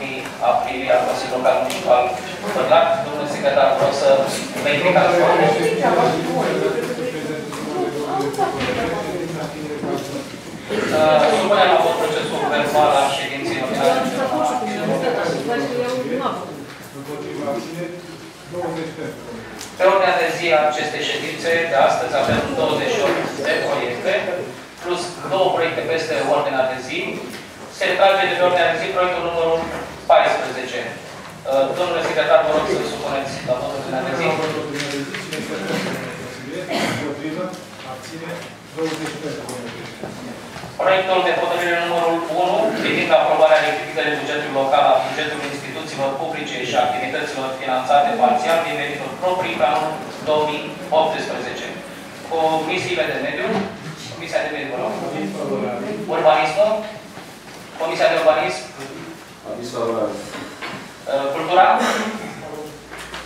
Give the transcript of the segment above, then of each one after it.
lunii aprilie al Consiliului Local Municipal Bărlac. Domnul secretar, vreau să verificați. Uh, Supunem la vot procesul verbal al ședinței ordinare. Pe ordinea de zi a acestei ședințe de astăzi avem 28 de proiecte, plus două proiecte peste ordinea de zi. Se retrage de pe ordinea de zi proiectul numărul 14. Uh, Domnule secretar, vă rog să supuneți la vot ordinea de zi. Proiectul de hotărâre numărul 1 privind aprobarea rectificării bugetului local a bugetului instituțiilor publice și activităților finanțate parțial din venituri proprii pe anul 2018. Comisiile de mediu, Comisia de mediu, vă rog. Urbanism, Comisia de urbanism, Aviz favorabil. uh, cultura,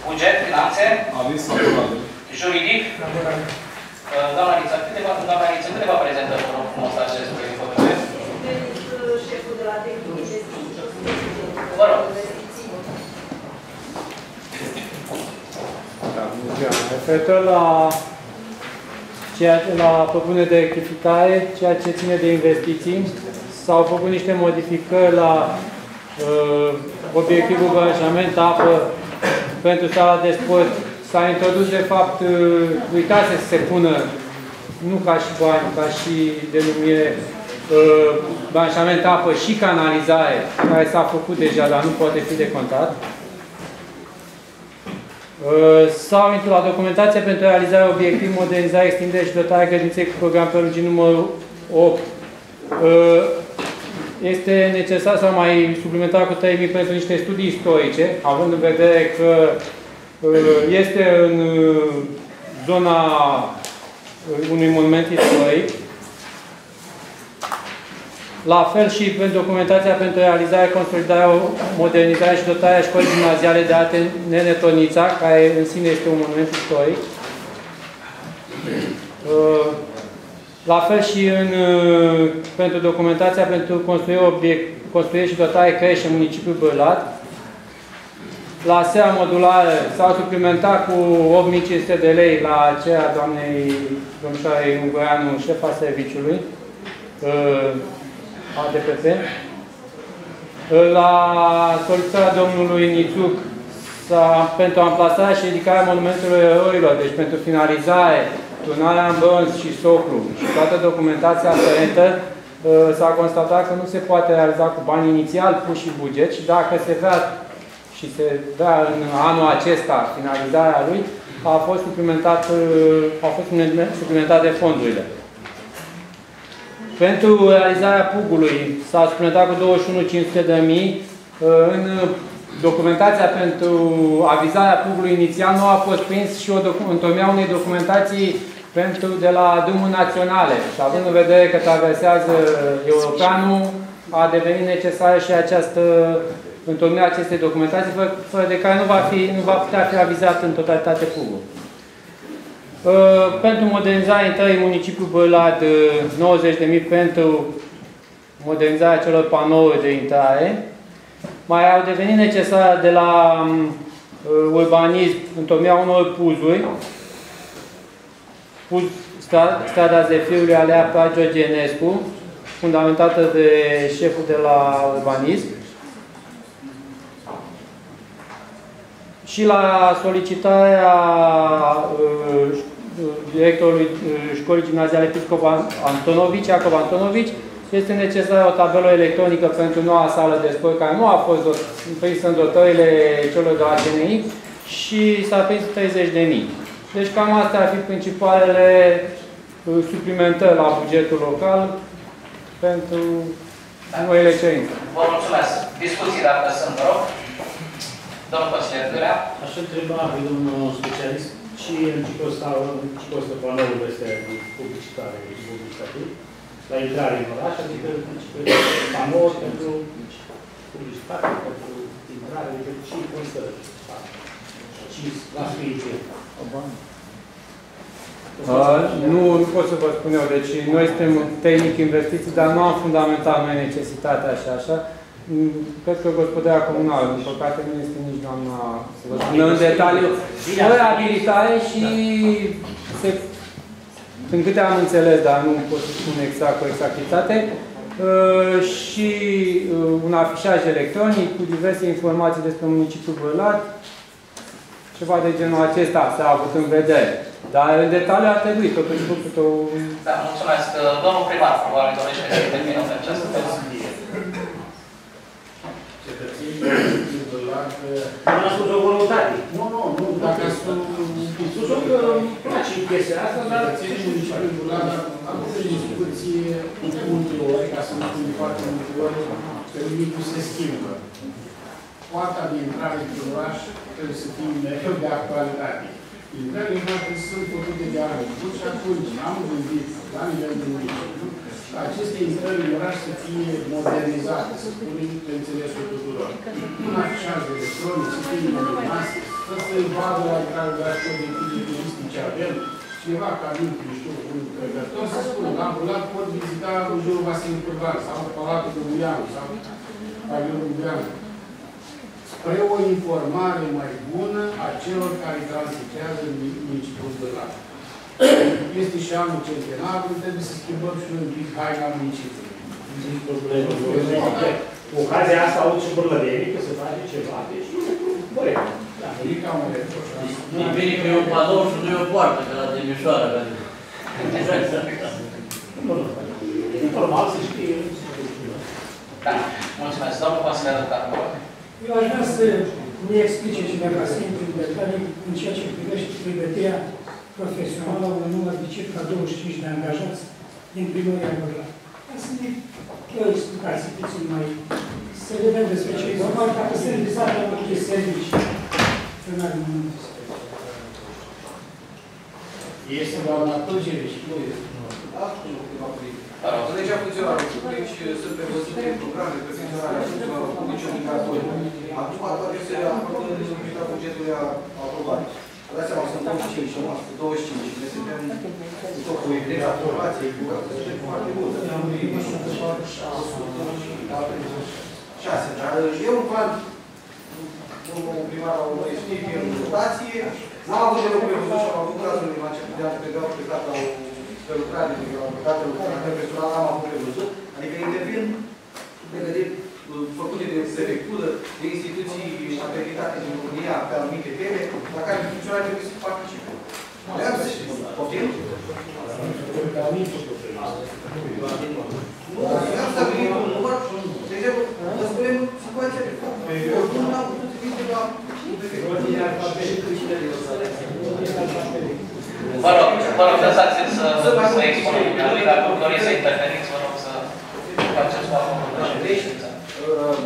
buget, finanțe, Aviz favorabil. juridic. Uh, Doamna Liță, câteva, doamna Liță, câteva prezentări, vă rog frumos, la acest proiect de hotărâre. șeful de la tehnic investiții. Vă rog. Da, bună ziua. Referitor la, ceea, la propunere de rectificare, ceea ce ține de investiții, s-au făcut niște modificări la uh, obiectivul branșament apă pentru sala de sport. S-a introdus, de fapt, uh, uitase să se pună, nu ca și bani, ca și denumire, uh, branșament apă și canalizare, care s-a făcut deja, dar nu poate fi decontat. Uh, Sau intru la documentația pentru realizarea obiectiv, modernizare, extindere și dotarea grădinței cu program prelungit numărul 8. Uh, Este necesar să mai suplimentar cu 3.000 pentru niște studii istorice, având în vedere că uh, este în uh, zona uh, unui monument istoric. La fel și pentru documentația pentru realizarea, consolidarea, modernizarea și dotarea școlii gimnaziale de arte Nene Tornița, care în sine este un monument istoric. Uh, La fel și în, uh, pentru documentația pentru construire, obiect, construire și dotare crește în municipiul Bârlat. La SEA modulară s-au suplimentat cu 8500 de lei la aceea doamnei domnișoarei Ungureanu, șefa serviciului. Uh, ADPP. La solicitarea domnului Nițuc pentru amplasarea și ridicarea monumentelor eroilor, deci pentru finalizare, turnarea în bronz și soclu și toată documentația aferentă, s-a constatat că nu se poate realiza cu bani inițial puși în buget și dacă se vrea și se vrea în anul acesta finalizarea lui, a fost suplimentat, a fost suplimentate fondurile. Pentru realizarea pugului s-a suplimentat cu 21.500 de mii. În documentația pentru avizarea pugului inițial nu a fost prins și o întocmea unei documentații pentru, de la drumuri naționale. Și având în vedere că traversează europeanul, a devenit necesară și această întocmirea acestei documentații, fără, fără de care nu va, fi, nu va putea fi avizat în totalitate pugul. Uh, pentru modernizarea intrării municipiul Bălad, 90.000 pentru modernizarea celor panouri de intrare. Mai au devenit necesare de la uh, urbanism întocmirea unor puzuri. Puz, strada Zefirului Alea Pra Georgenescu, fundamentată de șeful de la urbanism. Și la solicitarea uh, directorului școlii gimnaziale Piscop Antonovici, Iacob Antonovici, este necesară o tabelă electronică pentru noua sală de sport, care nu a fost prinsă în dotările celor de la CNI și s-a prins 30.000. Deci cam astea ar fi principalele suplimentări la bugetul local pentru noile cerințe. Vă mulțumesc. Discuții dacă sunt, vă rog. Domnul consilier Gârea. Aș întreba pe domnul specialist și în ce costă, ce costă panoul ăsta de publicitare, publicativ, la intrare în oraș, adică panouri pentru publicitate, pentru intrare, adică ce costă și la scrie Uh, nu, nu pot să vă spun eu. Deci noi suntem tehnic investiții, dar nu am fundamentat noi necesitatea și așa. Mm, Cred că gospodarea comunală, din păcate nu este nici doamna să vă spună în detaliu, o reabilitare și se, din câte am înțeles, dar nu pot să spun exact cu exactitate, uh, și uh, un afișaj electronic cu diverse informații despre municipiul Bărlat, ceva de genul acesta s-a avut în vedere. Dar în detaliu ar trebui totuși făcut o... Da, mulțumesc. Domnul primar, probabil dorește să intervină în această temă. Cetățenii din Bălac, Nu a spus o voluntate. nu, nu, nu, dacă sunt Spus că îmi place chestia asta, dar... cetățenii municipiului Bălac am avut o discuție multe ori, ca să nu spun foarte multe ori, că nimic se schimbă. Poarta de intrare în oraș trebuie să fie mereu de actualitate. Intrările noastre sunt făcute de anul trecut și atunci am gândit la nivel de municipiu ca aceste intrări în oraș să fie modernizate, să spunem pe înțelesul tuturor. Un afișaj electronic, să fie iluminate, să se vadă la intrare de oraș ce obiective turistice avem, cineva ca nu știu, un călător, să spună, la ambulant pot vizita în jurul Vasile Curban sau Palatul Gugurianu sau Pavilionul Gugurianu spre o informare mai bună a celor care transitează în municipiul Bălac. Este și anul centenar, trebuie să schimbăm și noi un pic haina municipiului. Nici problemă. Cu ocazia asta aud și bărlădenii că se face ceva, deci nu e corect. Da. E ca un reproș. E bine că e un padou și nu e o poartă, ca la Timișoara. că- Nu, nu. E normal să știe. Da, mulțumesc. Domnul consilier de Carnot. Eu aș vrea să ne explice cineva să intru în detalii în ceea ce privește pregătirea profesională a unui număr de circa 25 de angajați din primăria Bărla. Ca să ne fie o explicație puțin mai... să vedem despre ce e vorba, dacă sunt vizate anumite servicii. Eu n-am moment. Este doamna Tăgere și nu este. Vă rog. Legea funcționarului public și sunt prevăzute programe de funcționare a funcționarilor publici obligatoriu. Acum toate se acordă în limita bugetului aprobat. Vă dați seama, sunt 25 și noastră, 25 și ne suntem tot cu evidența aprobației, cu că suntem foarte mulți. Șase, dar e un plan, domnul primar al unui studii în rotație, n-am avut deloc prevăzut și am avut cazul la început de an pe au plecat la o pe lucrare, de la lucrare, lucrare personal, am avut prevăzut, adică intervin pregătiri uh, făcute de prefectură, de instituții acreditate din România pe anumite teme, la care funcționarii trebuie să participe. Vreau să știu. Poftim? Nu, vreau să venim un număr, de exemplu, să spunem situația de fapt. Eu nu am putut să vin de la prefectură. Vă rog, vă rog, lăsați-l să, să expună dumnealui. Dacă doriți să interveniți, vă rog să faceți o acomodare de ședință. Uh,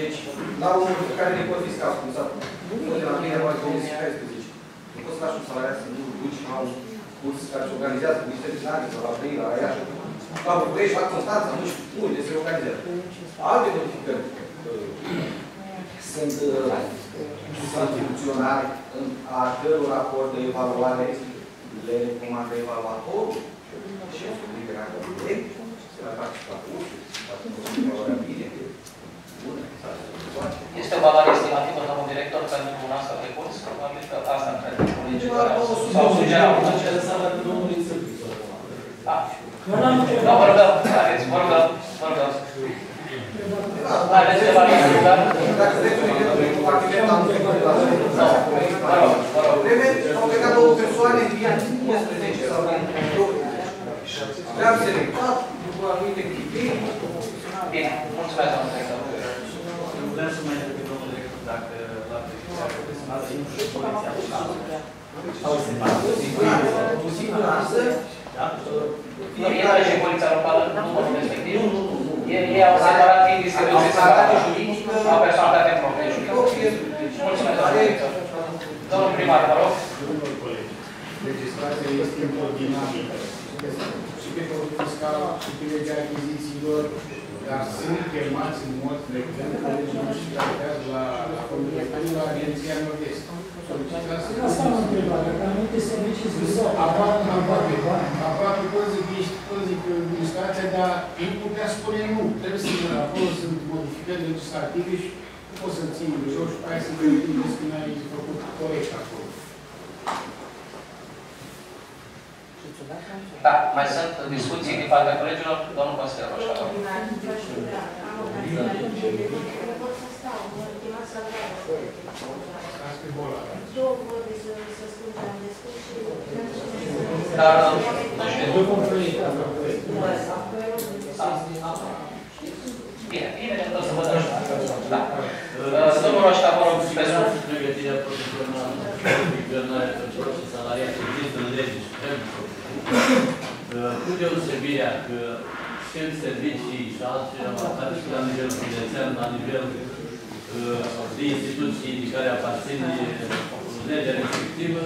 Deci, la un care ne pot fi scas, cum s-a de la mine, mai 2016. Nu poți să lași un salariat să nu duci la un curs care se organizează cu niște deznare sau la Brăila, la Iași, la București, la Constanța, nu știu unde se organizează. Alte modificări uh, sunt uh, sunt funcționari în a căror raport de evaluare le recomandă evaluatorul șeful de gradă direct, se va face la cursul, va fi evaluarea bine, bună, s-a face. Este o valoare estimativă, domnul director, pentru un astfel de curs? Probabil că asta întreb. Sau sugera un acest. Da. Eu n-am Da, vă rugăm, aveți, vă rugăm, vă rugăm. Aveți ceva de adăugat? Dacă vreți un exemplu, un partiment am făcut la Nu, vă rog, vă rog. vreme, au plecat două persoane din 11 sau din 20. Le-am selectat după anumite criterii. Bine, mulțumesc, domnul director. Vreau să mai întreb domnul director dacă la precizarea profesională e și colecția locală. Sau se face? Cu siguranță, Nu, e la și poliția locală, nu numărul respectiv. Ei ei au separat ei distribuție separată. Au personalitate în proprie juridică. Mulțumesc, domnul director. Domnul primar, vă rog. Domnul colegi, legislația este într-o dinamică. Și pe codul fiscal, și pe legea achizițiilor, dar sunt chemați în mod frecvent colegii noștri care lucrează la, la Comunitatea la Agenția Nord-Est. Solicitați Asta am întrebat, dacă anumite servicii sunt Aproape, aproape, aproape pot zic, ești, pot zic administrația, dar ei putea spune nu. Trebuie să acolo sunt modificări modificări legislative și nu poți să-l ții în jos și pe aia să te că n-ai făcut corect acolo. Da, mai sunt discuții din partea colegilor? Domnul Consilier Roșa. Asta e boala. Dar, nu știu, După proiect, bine, bine, o să vă dăm. Da. Domnul Roșa, vă rog, pe scurt. Pregătirea profesională, profesională și salariată există în lege și trebuie Cu deosebirea că șef servicii și altceva, care și la nivel județean, la nivel de instituții de care aparțin legea respectivă,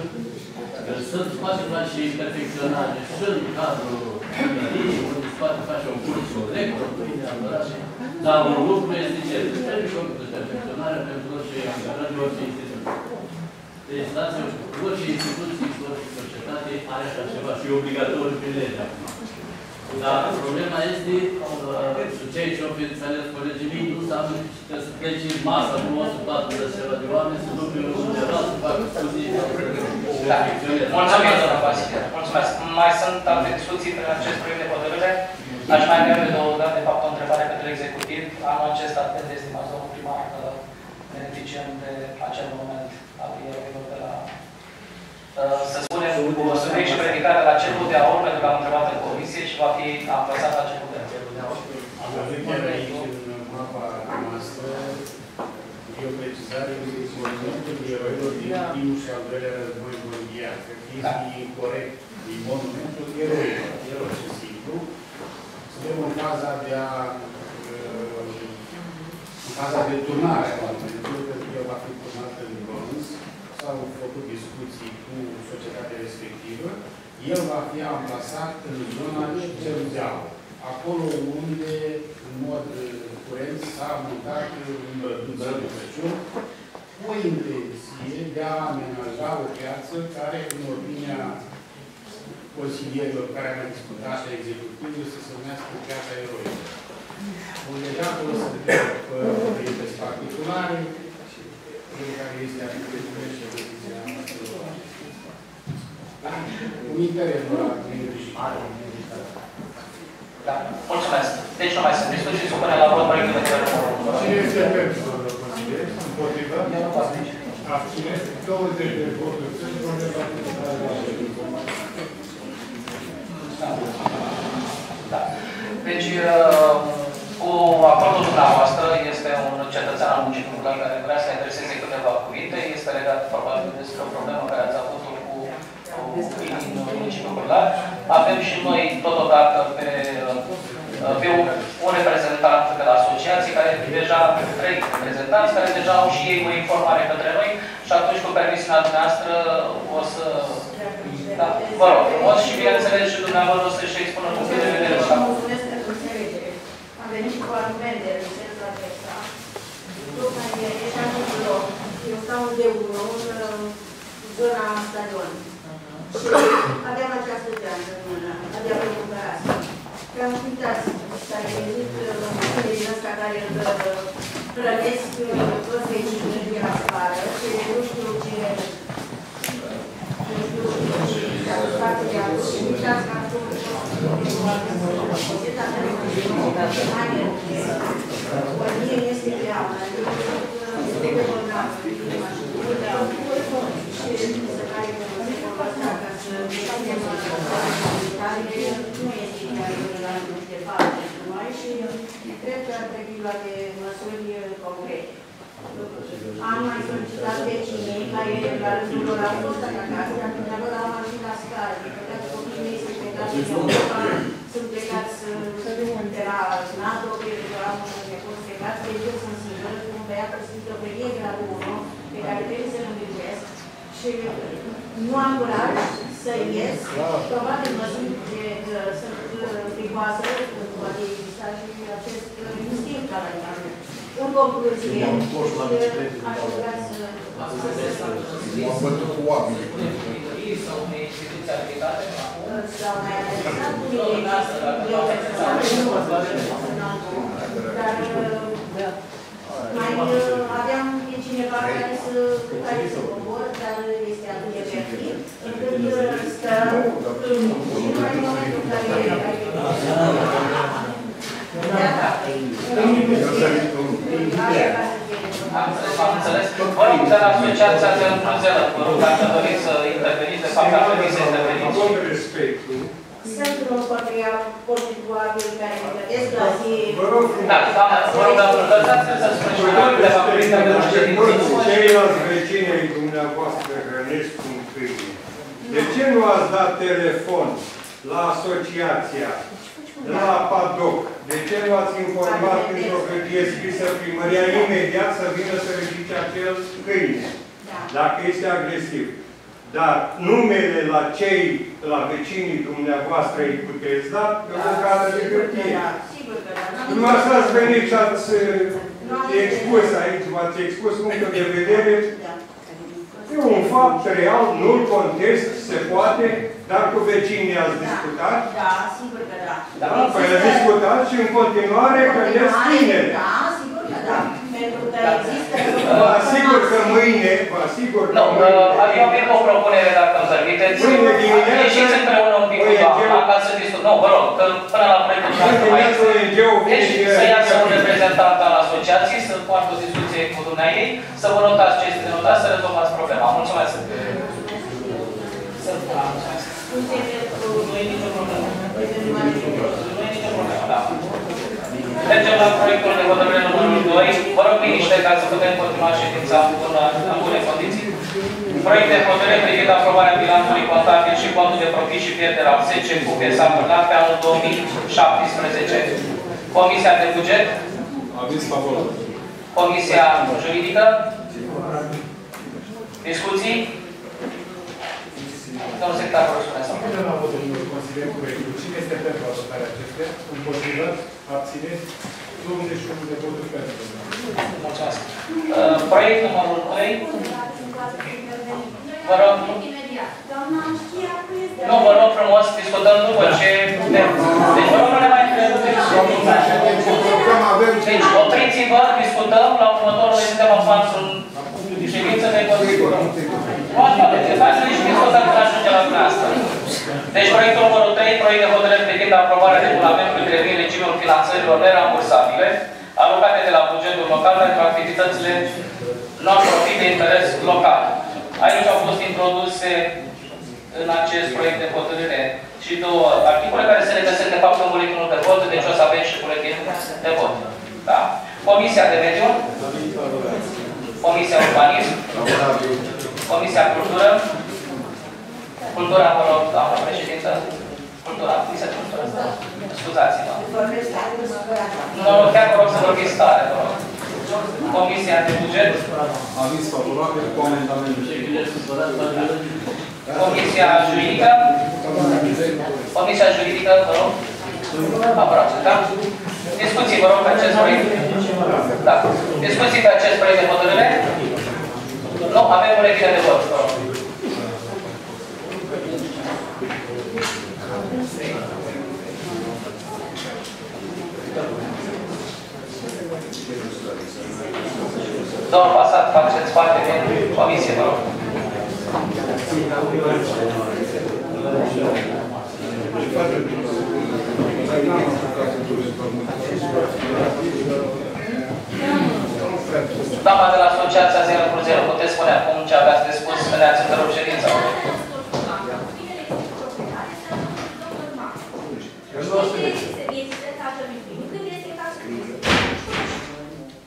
sunt poate face perfecționare și în cadrul primăriei, unde se poate face un curs corect, nu neapărat, dar un lucru este cert. Trebuie făcută perfecționarea pentru orice angajat de orice instituție. Deci, dați-vă, orice instituție și orice societate are așa ceva și e obligatoriu prin lege acum. Dar problema este, uh, cei ce au înțeles colegii mei, nu înseamnă că trebuie să plece în masă cu 140 ceva de oameni, să ducă undeva să facă studii. Da. Mulțumim, domnul Vasile. Mulțumesc. Mai sunt alte discuții pe acest proiect de hotărâre? Aș mai avea de două de fapt, o întrebare pentru executiv. Anul acesta, când estimați domnul primar că beneficiem de acel moment al ierărilor de la uh, să spunem, subiect și predicare la cerul de aur, pentru că am întrebat în comisie și va fi amplasat la cerul de aur. Am văzut chiar aici, în mapa noastră, e o precizare de monumentul eroilor din primul și al doilea război mondial. Cred că este incorrect. E monumentul eroilor. Eroi și simplu. Suntem în faza de a în faza de turnare a monumentului, pentru că el va fi turnat în bronz. S-au făcut discuții cu societatea respectivă. El va fi amplasat în zona celul de aur. Acolo unde, în mod curent, s-a montat un brăduț de Crăciun, cu o intenție de a amenaja o piață care, în opinia consilierilor care am discutat și executivul, să se numească piața eroilor. Unde de acolo să proprietăți particulare, care este arhitectură și decizia un interes la și Da. Mulțumesc. Deci nu mai sunt discuții, supune la vot proiectul de hotărâre. Cine este pentru, domnul consilier? Împotriva? Abține? 20 de voturi pentru, undeva Da. Deci, uh, cu acordul dumneavoastră, este un cetățean al municipiului care vrea să adreseze câteva cuvinte. Este legat probabil despre o problemă care ați avut-o cu, cu din municipiul Bârlac. Avem și noi, totodată, pe, uh, pe un, un reprezentant de la asociație, care deja, trei reprezentanți, care deja au și ei o informare către noi și atunci, cu permisiunea dumneavoastră, o să da, vă rog frumos și bineînțeles și dumneavoastră o să-și expună punctul de vedere. Mulțumesc pentru înțelegere. Am venit cu argumente în sensul acesta. Tocmai ești anul loc. Eu stau de unul în zona stadion. Și aveam această geantă în mână. Aveam o cumpărare. Și am uitat și a venit din ăsta care îl plătesc toți vecinii din afară și nu știu ce Cred că ar trebui luate măsuri concrete. Am mai solicitat vecinii, la ei, la rândul lor, au fost atacați, dar dumneavoastră am ajuns la scară. De păcate, copiii mei sunt plecați în Europa, sunt plecați de la NATO, pentru că am fost plecați, deci eu sunt singură, cu un băiat cu schizofrenie gradul 1, pe care trebuie să-l îngrijesc. Și nu am curaj să ies, probabil mă simt de, sunt fricoasă, pentru că poate exista și acest instinct al animalului. În concluzie, aș vrea să... M-am bătut cu oameni. Sau unei instituții aplicate acum? Sau mai adresat unei instituții, eu personal nu, dar Mai uh, aveam pe cineva care să, care să cobor, dar este atât de fertil, încât uh, stăm în și numai în momentul în care Da, da. Am înțeles, am înțeles. Vă rog, de la Asociația de Brunzelă, vă rog, dacă doriți să interveniți, de fapt, ar trebui să interveniți. Sunt un contribuabil care îmi plătesc la zi. Da, doamna, vă rog, doamnă, lăsați-mi să spun și noi câteva cuvinte de la ședință. Ceilalți vecini ai dumneavoastră hrănesc cu câine. De ce nu ați dat telefon la asociația, la PADOC? De ce nu ați informat într-o hârtie scrisă primăria imediat să vină să ridice acel câine? Dacă este agresiv. Dar numele la cei, la vecinii dumneavoastră îi puteți da pe o cadă de hârtie. Sigur că da. Dumneavoastră ați venit și ați uh, expus aici, v-ați expus punctul de vedere. E un fapt real, nu-l contest, se poate, dar cu vecinii ați discutat. Da, sigur că da. Da, păi ați discutat și în continuare gândesc tineri. Da, sigur că da. Pentru că există... Vă asigur că mâine, vă asigur că Nu, mâine... uh, eu vin cu o propunere, dacă îmi permiteți. Mâine dimineață- Ieșiți împreună un pic cu Mâine doamna, dimineață- ca să discutăm. Nu, vă rog, că până la proiectul Mâine dimineață ONG-ul vine Deci, și- să iasă un reprezentant al asociației, să poartă o discuție cu dumneai, să vă notați ce este de notat, să rezolvați problema. Mulțumesc. Să da, mulțumesc. Nu e nicio problemă. Nu e nicio problemă, da. Mergem la proiectul de hotărâre numărul 2. Vă rog liniște ca să putem continua ședința în bună- în bune condiții. Proiect de hotărâre privind aprobarea bilanțului contabil și contul de profit și pierdere al 10 cu s-a întâmplat pe anul 2017. Comisia de buget, Aviz favorabil. Comisia juridică, discuții. Domnul secretar, vă rog spuneți. Punem la votul numărul Consilier proiectul. Cine este pentru adoptarea acestea? Împotrivă? Abține? 21 de voturi pentru. Mulțumesc. Uh, Proiect numărul 3. Vă rog. Nu, vă rog frumos, discutăm după ce... Deci vă rog, nu ne mai întrerupeți. Deci opriți-vă, discutăm, la următorul noi suntem în față în ședință de Consiliu. Nu așa, deci hai să nici discutăm când ajungem la dumneavoastră. Deci proiectul numărul 3, proiect de hotărâre privind aprobarea regulamentului privind regimul finanțărilor nerambursabile alocate de la bugetul local pentru activitățile non-profit de interes local. Aici au fost introduse în acest proiect de hotărâre și două articole care se regăsesc de fapt în buletinul de vot, deci o să avem și buletinul de vot. Da? Comisia de Mediu, Comisia Urbanism, Comisia Cultură, Cultura, vă rog, doamna președintă, Cultura, Comisia de Cultură, scuzați-mă. Nu, nu, chiar vă rog să vorbiți tare, vă rog. Comisia de Buget, Aviz favorabil cu amendamentul. Comisia Juridică, Comisia Juridică, vă rog. Apărați, da? Discuții, vă rog, pe acest proiect. Da. Discuții pe acest proiect de hotărâre? Nu, avem o legire de vot, vă rog. Domnul Pasat, faceți parte din comisie, vă rog. Doamna de la Asociația 0 cu 0, puteți spune acum ce aveați de spus când ne-ați întrerupt ședința?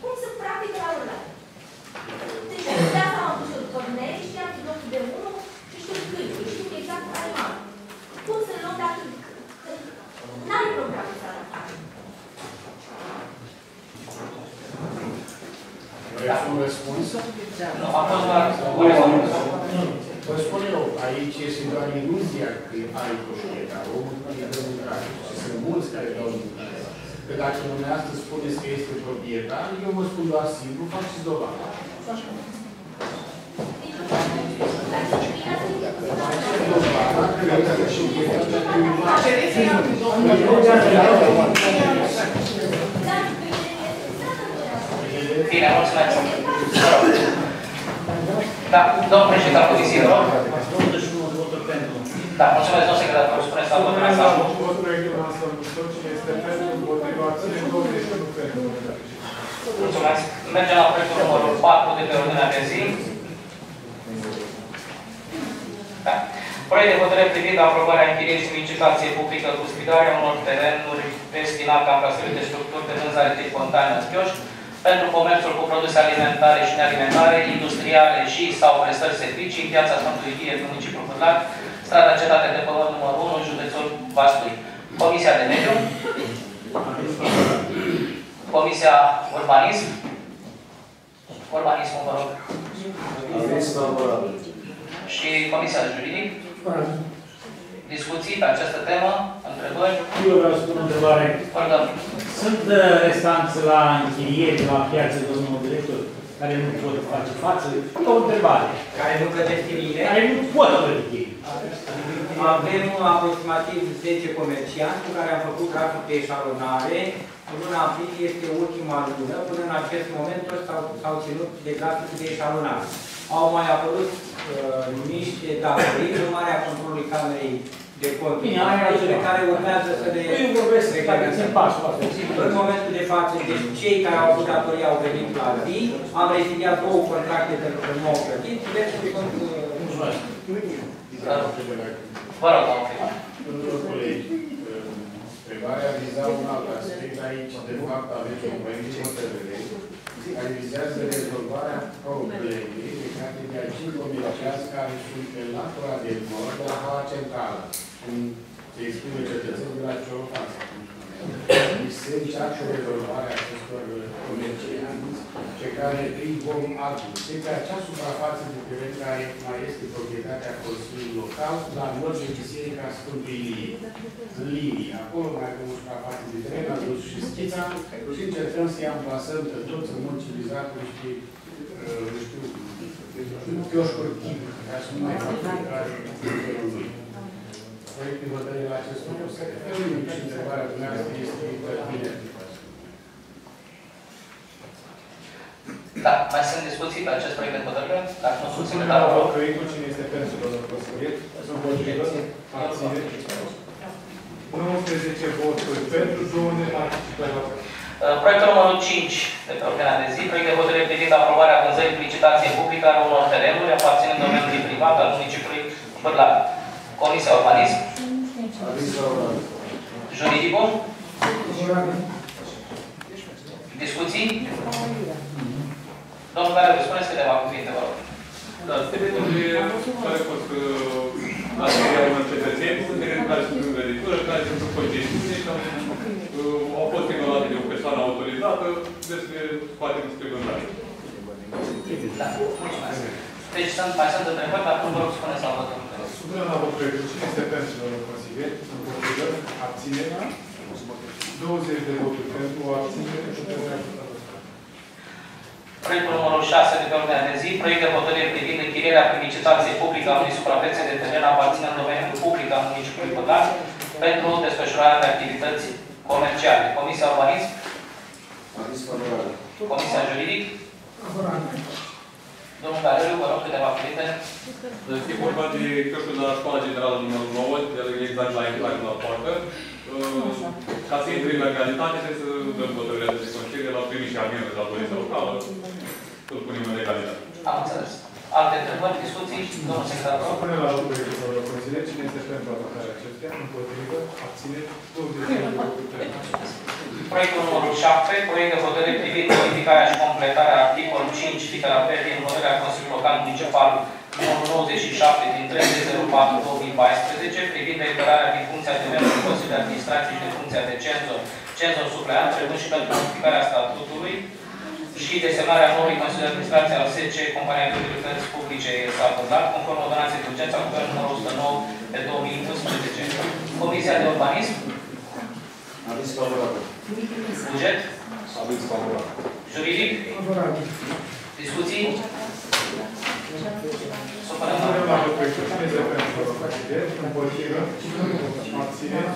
Cum se practică la urmă? Deci, de asta am pus în cornei, știam locul de unul și știu cât, știu exact care am. Cum să luăm dacă n-ai programul să Vreți un răspuns? Nu, am fost doar Vă spun eu, aici este doar iluzia că ai proprietarul, e de lucrare. Și sunt mulți care dau lucrare. Că dacă dumneavoastră spuneți că este proprietar, eu vă spun doar simplu, faceți dovadă. Și așa. Bine, mulțumesc. Da, domnul președinte al Comisiei, vă rog. 21 de voturi pentru. Da, mulțumesc, domnul secretar, vă spuneți la votul Supunem la ansamblu. vot proiectul ansamblu tot cine este pentru, împotriva, abține 21 pentru. Mulțumesc. Mergem la proiectul numărul 4 de pe ordinea de zi. Da. Proiect de hotărâre privind aprobarea închiriei și licitație publică cu spidarea unor terenuri destinate încasării de structuri de vânzare tip container chioșc pentru comerțul cu produse alimentare și nealimentare, industriale și sau prestări servicii în piața Sfântului Vie, municipiul Bârlac, strada Cetate de Pământ numărul 1, județul Vaslui. Comisia de Mediu, Comisia Urbanism, Urbanismul, vă rog, și Comisia Juridic. Discuții pe această temă, întrebări? Eu vreau să pun o întrebare. Pardon. Sunt uh, restanți la închiriere, la piață, domnul director, care nu pot face față? O întrebare. Care nu plătesc chiriile? Care nu pot plăti chirii. Avem aproximativ 10 comercianți cu care am făcut graficul de eșalonare. În luna aprilie este ultima lună. Până în acest moment toți s-au ținut de graficul de eșalonare. Au mai apărut uh, niște datorii, urmarea controlului Camerei de Conturi, Bine, aia e pe care urmează să le Eu vorbesc, dacă țin pasul asta. În momentul de față, deci cei care au avut datorii au venit la zi, am reziliat două contracte pentru că nu au plătit, deci sunt... Mulțumesc. Vă rog, domnul primar. Domnilor colegi, întrebarea viza un alt aspect aici, de fapt aveți un proiect de hotărâre care vizează rezolvarea problemei legate de acei comercianți care sunt pe latura de nord de la hala centrală, cum se exprimă cetățenii de la Ciorofanță. Deci se încearcă rezolvarea acestor comercianți pe care îi vom aduce pe acea suprafață de teren care mai este proprietatea Consiliului Local, la nord de Biserica Sfântului Ilie. În Linie, acolo mai avem o suprafață de teren, am dus și schița și încercăm să-i amplasăm pe toți în mod civilizat cu niște, uh, nu știu, chioșcuri tip, ca să nu mai fac care în felul lui. Proiectul hotărâre la acest lucru, să și întrebarea dumneavoastră este bine Da, mai sunt discuții pe acest proiect de hotărâre? Dacă nu sunt secretarul, vă rog. Proiectul cine este pentru, domnul consilier? Sunt împotrivă? Abține? 19 voturi pentru, 2 neparticipări la Uh, Proiectul numărul 5 de pe ordinea de zi, proiect de hotărâre privind aprobarea vânzării prin licitație publică a unor terenuri aparținând domeniului privat al municipiului Bârlac. Comisia Urbanism, Juridicul, discuții? Domnul care vă spuneți câteva cuvinte, vă rog. Da, terenurile care au fost adquiriate unor cetățeni, sunt terenuri care sunt în veditură, care sunt în concesiune și uh, au fost evaluate de o persoană autorizată despre scoatem spre vânzare. Da, mulțumesc. Deci sunt, mai sunt întrebări, dar vă rog spuneți la votul. Supunem la vot proiectul. Cine este pentru, domnul consilier? Împotrivă? Abținerea? 20 de voturi pentru, o abținere și Proiectul numărul 6 de pe ordinea de zi, proiect de hotărâre privind închirierea prin licitație publică a unei suprafețe de teren aparținând domeniul public al municipiului Băgat pentru desfășurarea de activități comerciale. Comisia Urbanism? Comisia Juridic? Domnul Galeriu, vă rog câteva cuvinte. Este vorba de cășul de la școala generală numărul 9, de la exact la intrare la poartă. Uh, Ca să intre în legalitate, trebuie să dăm hotărârea de consiliere la primii și amenzi de la poliția locală. Îl punem în legalitate. Am înțeles. Alte întrebări, discuții? Domnul secretar, vă rog. Supunem la vot proiectul, domnul consilier. Cine este pentru adoptarea acestuia? Împotrivă? Abținere? 20 de voturi pentru. Proiectul numărul 7, proiect de hotărâre privind modificarea și completarea articolul 5, litera P din hotărârea Consiliului Local Municipal numărul 97 din 304-2014 privind eliberarea din funcția de membru în Consiliul de Administrație și de funcția de cenzor, cenzor supleant, precum și pentru modificarea statutului și desemnarea noului Consiliu de Administrație al SC, Compania de Utilități Publice s-a acordat, conform ordonanței de urgență a Guvernului numărul 109 pe 2011. Comisia de Urbanism, Aviz favorabil. Buget, Aviz favorabil. Juridic, discuții? Supunem la Supunem la vot proiectul. Cine este pentru, domnul consilier? Împotrivă? Abținere?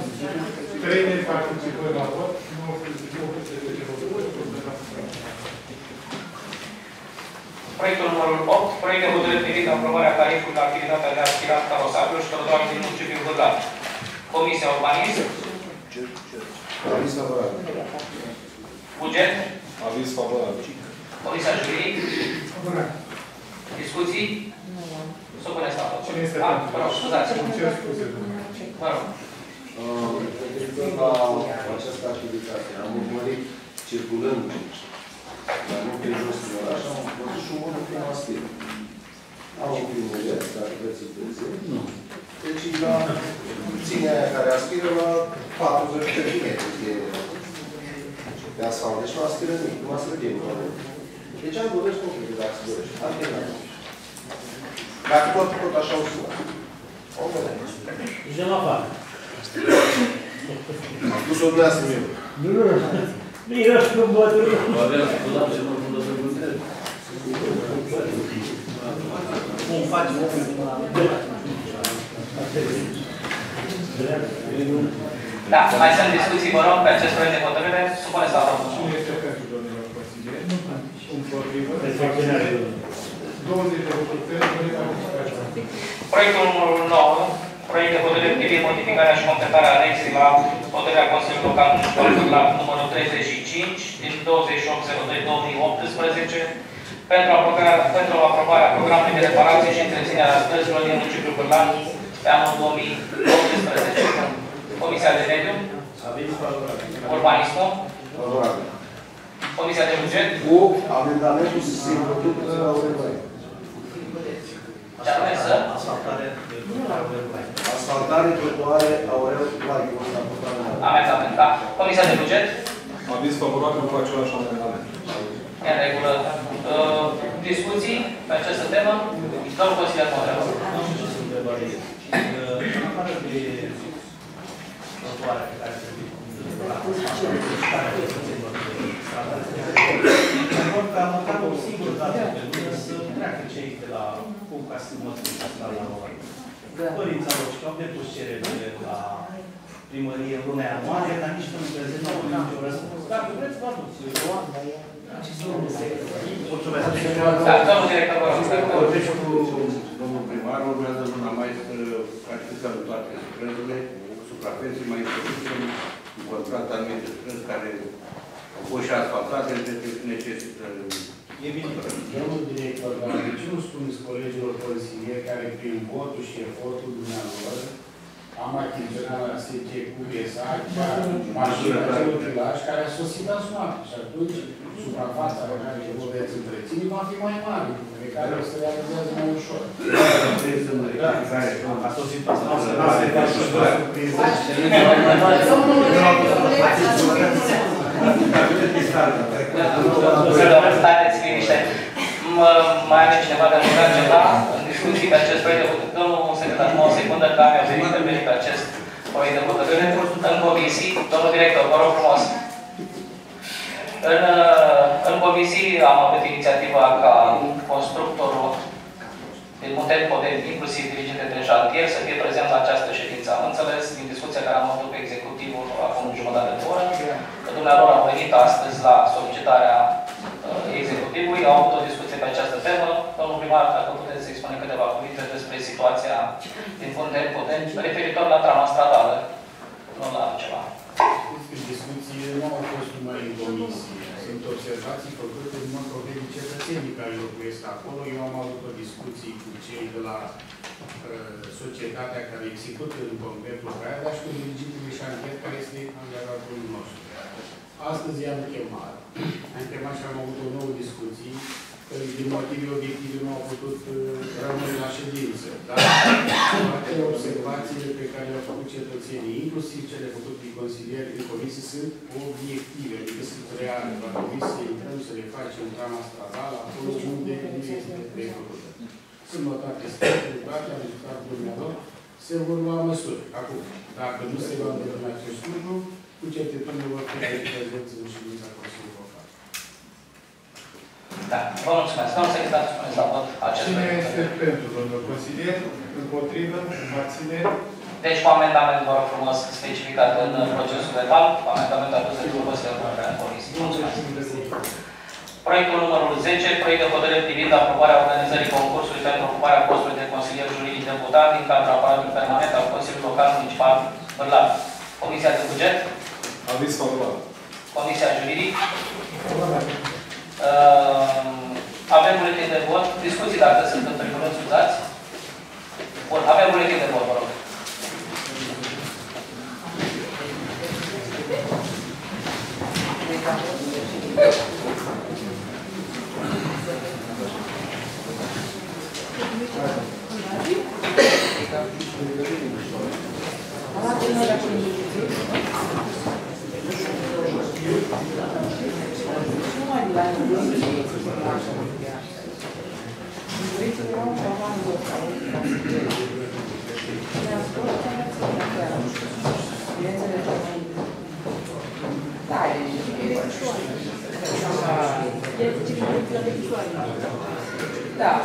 3 neparticipări la vot. 19 voturi pentru. Proiectul numărul 8, proiect de hotărâre privind aprobarea tarifului la activitatea de aspirat carosabil și călătoare din municipiul Vârlat. Comisia Urbanism, Aviz favorabil. buget, Aviz favorabil. Comisia Juridic, discuții? Supuneți la vot. Cine este Ah, pentru? Vă rog, scuzați. Îmi cer scuze, domnule. Vă rog. Referitor la această activitate, am urmărit circulând la nu pe jos în oraș, am văzut și un unul prin Astir. Au un primuleț, dacă vreți să târzi. Nu. Deci la ținea aia care aspiră la 40 de metri de, de asfalt. Deci nu aspiră nimic, nu aspiră de Deci am doresc concret, dacă se dorește. Alternat. Dacă tot, tot așa o sună. O vedem. Și nu afară. Am dus-o dumneavoastră mie. Nu, nu, nu. Bine, și cum bătrân. Avem scuza ce nu vă să întreb. Cum faci omul? Da, mai sunt discuții, vă rog, pe acest proiect de hotărâre. Supuneți la vot. Cine este pentru, domnilor consilieri? Împotrivă? Reflexionează. 20 de voturi pentru, proiectul adoptat. Proiectul numărul 9, proiect de hotărâre privind modificarea și completarea anexei la hotărârea Consiliului Local Municipal la numărul 35 din 28.02.2018 pentru aprobarea, pentru aprobarea programului de reparație și întreținere a străzilor din municipiul Bârlan pe anul 2018. Comisia de Mediu, Aviz favorabil. Urbanismul, Favorabil. Comisia de Buget, Cu amendamentul să se introducă la o revoie. ce anume să Asfaltare de trotuare. Asfaltare, trotuare, Aurel, Laic, o să aportare la amendament, da? Comisia de Buget, Aviz favorabil cu același amendament. în regulă. Uh, discuții pe această temă? Domnul Consilier Model. Nu știu ce sunt întrebare. În afară de trotuare pe care trebuie Vor ca măcar o singură dată pe lună să treacă cei de la cum ca să mă spun la la ora. Părința lor și au depus cererile la primărie în luna ianuarie, dar nici nu prezent nu au primit niciun răspuns. Dacă vreți, vă aduți. Mulțumesc. Da, domnul director, vă rog. Vorbesc cu domnul primar, urmează luna mai să practicăm toate străzile, suprafețe mai specifice, cu contract anumite străzi care au fost și asfaltate, deci necesită Domnul director, dar de ce nu spuneți colegilor consilieri care prin votul și efortul dumneavoastră am achiziționat la SC cu PSA, mașina celor prilași care a sosit asumată și atunci suprafața pe care vă veți întreține va fi mai mare, pe care o să realizează mai ușor. A sosit asta. Stați liniște. Mă- Mai are cineva de adăugat ceva în discuții pe acest proiect de hotărâre? Domnul secretar, numai o secundă, că am venit intervenit pe acest proiect de hotărâre în comisii. Domnul director, vă rog frumos. În, uh, în comisii am avut inițiativa ca constructorul din Munteni Podent, inclusiv diriginte de șantier, să fie prezent la această ședință. Am înțeles din discuția care am avut cu executivul acum jumătate de oră, că dumnealor au venit astăzi la solicitarea uh, executivului, au avut o discuție pe această temă. Domnul primar, dacă puteți să-i spune câteva cuvinte despre situația din Munteni Podent, referitor la trama stradală, nu la altceva. În discuție nu au fost numai în comisie. Sunt observații făcute în mod corect de cetățenii care locuiesc acolo. Eu am avut o discuție cu cei de la uh, societatea care execută în concret lucrarea, dar și cu dirigintul de șantier care este angajatul nostru. Astăzi i-am chemat. Am chemat și am avut o nouă discuție. care Din motive obiective nu au putut uh, rămâne la ședință. Dar toate observațiile pe care le-au făcut cetățenii, inclusiv cele făcute de consilieri în comisie, sunt obiective, adică sunt reale. La comisie intrăm să le facem trama stradală acolo unde nu este prefăcută. Sunt notate stările, toate am discutat cu dumneavoastră, se vor lua măsuri. Acum, dacă nu se va întâmpla acest lucru, cu certitudine vor fi prezenți în ședința Consiliului Local. Da, vă mulțumesc. Domnul secretar, spuneți la vot acest Cine proiect. este pentru, domnul consilier? Împotrivă? Abțineri? Deci cu amendament, vă rog frumos, specificat în procesul verbal, cu amendament adus de grupul Consiliului European Comisie. Mulțumesc. Proiectul numărul 10, proiect de hotărâre privind aprobarea organizării concursului pentru ocuparea postului de consilier juridic deputat din cadrul aparatului permanent al Consiliului Local Municipal Bârlat. Comisia de buget, Aviz favorabil. Comisia juridic. Uh, avem buletin de vot. Discuții dacă sunt în primul rând, scuzați. Bun, avem buletin de vot, vă rog. Da. Da,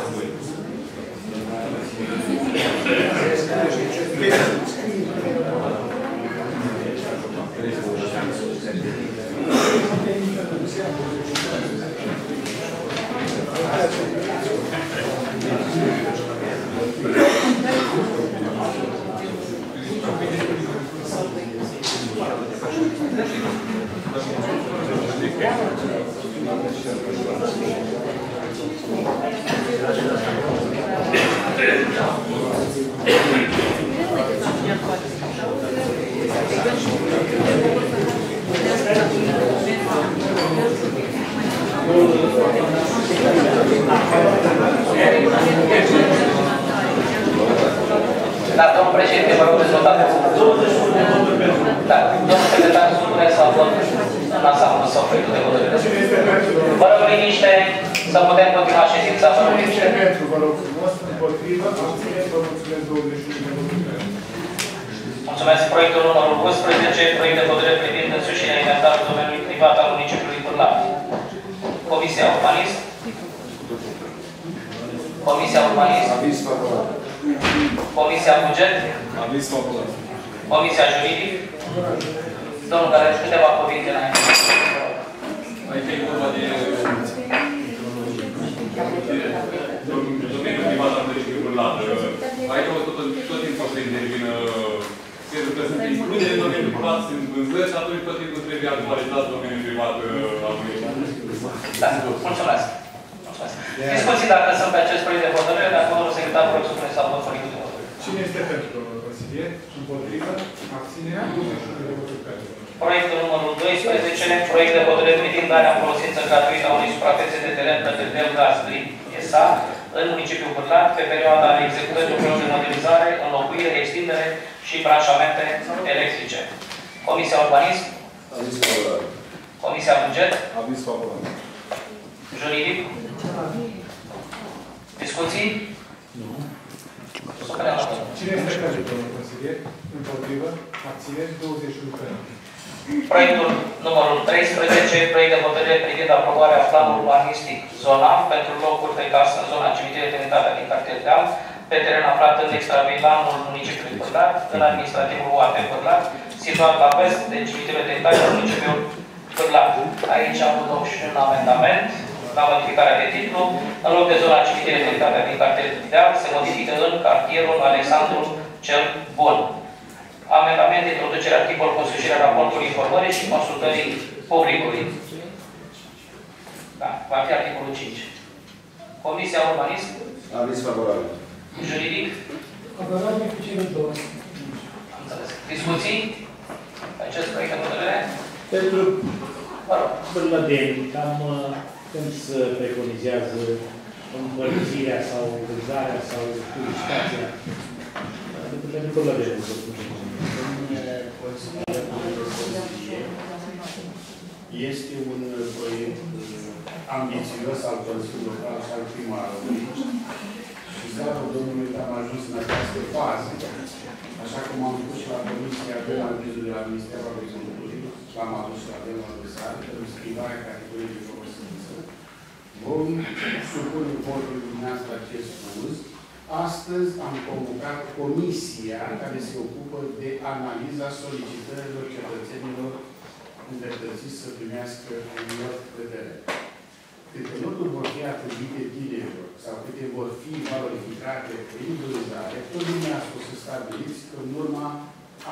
Yeah. Împotrivă, abțineri, vă mulțumesc 21 de voturi. Mulțumesc. Proiectul numărul 11, proiect de hotărâre privind însușirea inventarului domeniului privat al municipiului Bârlat. Comisia Urbanism. Comisia Urbanism. Aviz favorabil. Comisia Buget. Aviz favorabil. Comisia Juridic. Domnul care câteva cuvinte înainte. Aici e vorba de domeniul privat al municipiului Bârlad. Aici o tot, tot timpul o să intervină pentru că sunt includere în domeniul privat, sunt vânzări și atunci tot timpul trebuie actualizat domeniul privat uh, al municipiului. Da, mulțumesc. Mulțumesc. Discuții dacă sunt pe acest proiect de hotărâre, dacă domnul secretar vă supune să vot proiectul de hotărâre. Cine este pentru, domnul consilier? Împotrivă? Abținerea? 21 de voturi pentru. Proiectul numărul 12, proiect de hotărâre privind darea în folosință gratuită a unei suprafețe de teren către Delgaz Green SA în municipiul Bârlat pe perioada executării lucrărilor de modernizare, înlocuire, extindere și branșamente electrice. Comisia Urbanism, Aviz favorabil. Comisia Buget, Aviz favorabil. Juridic. Discuții? Nu. Supunem la vot. Cine este pentru, domnul consilier? Împotrivă? Abțineri? 21 pentru. Proiectul numărul 13, proiect de hotărâre privind aprobarea planului urbanistic zonal pentru locuri de casă în zona cimitirului Trinitatea din cartier Deal, pe teren aflat în extravilanul municipiului Bârlat, în administrativul UAP Bârlat, situat la vest de cimitirul Trinitatea din municipiul Bârlat. Aici am avut și un amendament la modificarea de titlu. În loc de zona cimitirului Trinitatea din cartier Deal, se modifică în cartierul Alexandru cel Bun amendament de introducere articol construirea raportului informării și consultării publicului. Da, va fi articolul 5. Comisia Urbanism, Aviz favorabil. Juridic, Favorabil cu cele două. am înțeles. Discuții? Pe acest proiect de hotărâre? Pentru Vă rog. bărlădeni, cam uh, când se preconizează împărțirea sau vânzarea sau publicitatea pentru pentru bărlădeni, să spunem. Este un proiect ambițios al Consiliului Local și al primarului. Și slavă Domnului că am ajuns în această fază. Așa cum am spus și la Comisia de la avizul de la Ministerul Agriculturii, l-am adus și avem la dosar, pentru schimbarea categoriei de folosință. Vom supune votului dumneavoastră acest uz. Astăzi am convocat comisia care se ocupă de analiza solicitărilor cetățenilor îndreptățiți să primească un lot de teren. câte locuri vor fi atribuite tinerilor sau câte vor fi valorificate prin vânzare, tot lumea a fost să stabiliți că în urma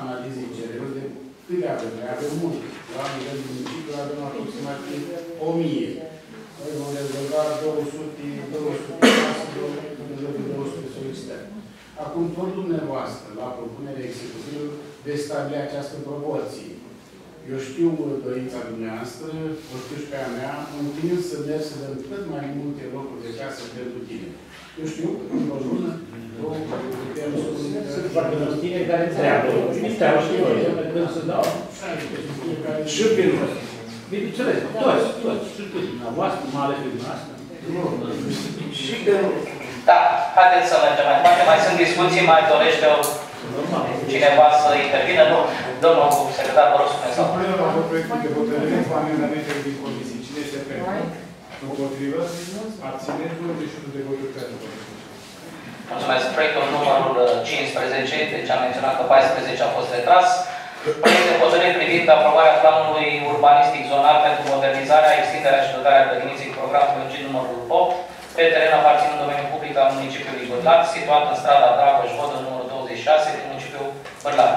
analizei cererilor de câte avem, noi avem multe. La nivel municipiu avem aproximativ 1000. Noi vom rezolva 200, 200, 200 solicitări. Acum, tot dumneavoastră, la propunerea executivului, veți stabili această proporție. Eu știu dorința dumneavoastră, o știu și pe a mea, întind să merg să dăm cât mai multe locuri de casă pentru tine. Eu știu, în o lună, două, putem să... Sunt foarte mulți tineri care întreabă. Întreabă și noi, când să dau. Și pe noi. Bineînțeles, toți, toți, și toți, dumneavoastră, mai ales pe dumneavoastră. Și Da, haideți să mergem mai departe. Mai sunt discuții, mai dorește o cineva să intervină? Nu. Domnul secretar, vă rog să spuneți. Supunem la vot proiectul de hotărâre cu amendamentele din comisii. Cine este pentru? Împotrivă? Abțineri? 21 de voturi pentru. Mulțumesc. Proiectul numărul 15, deci am menționat că 14 a fost retras. Proiect de hotărâre privind aprobarea planului urbanistic zonal pentru modernizarea, extinderea și dotarea grădiniței programului lungit numărul 8 pe teren aparținând domeniul public al municipiului Bârlat, situat în strada Dragoș Vodă numărul 26 din municipiul Bârlat.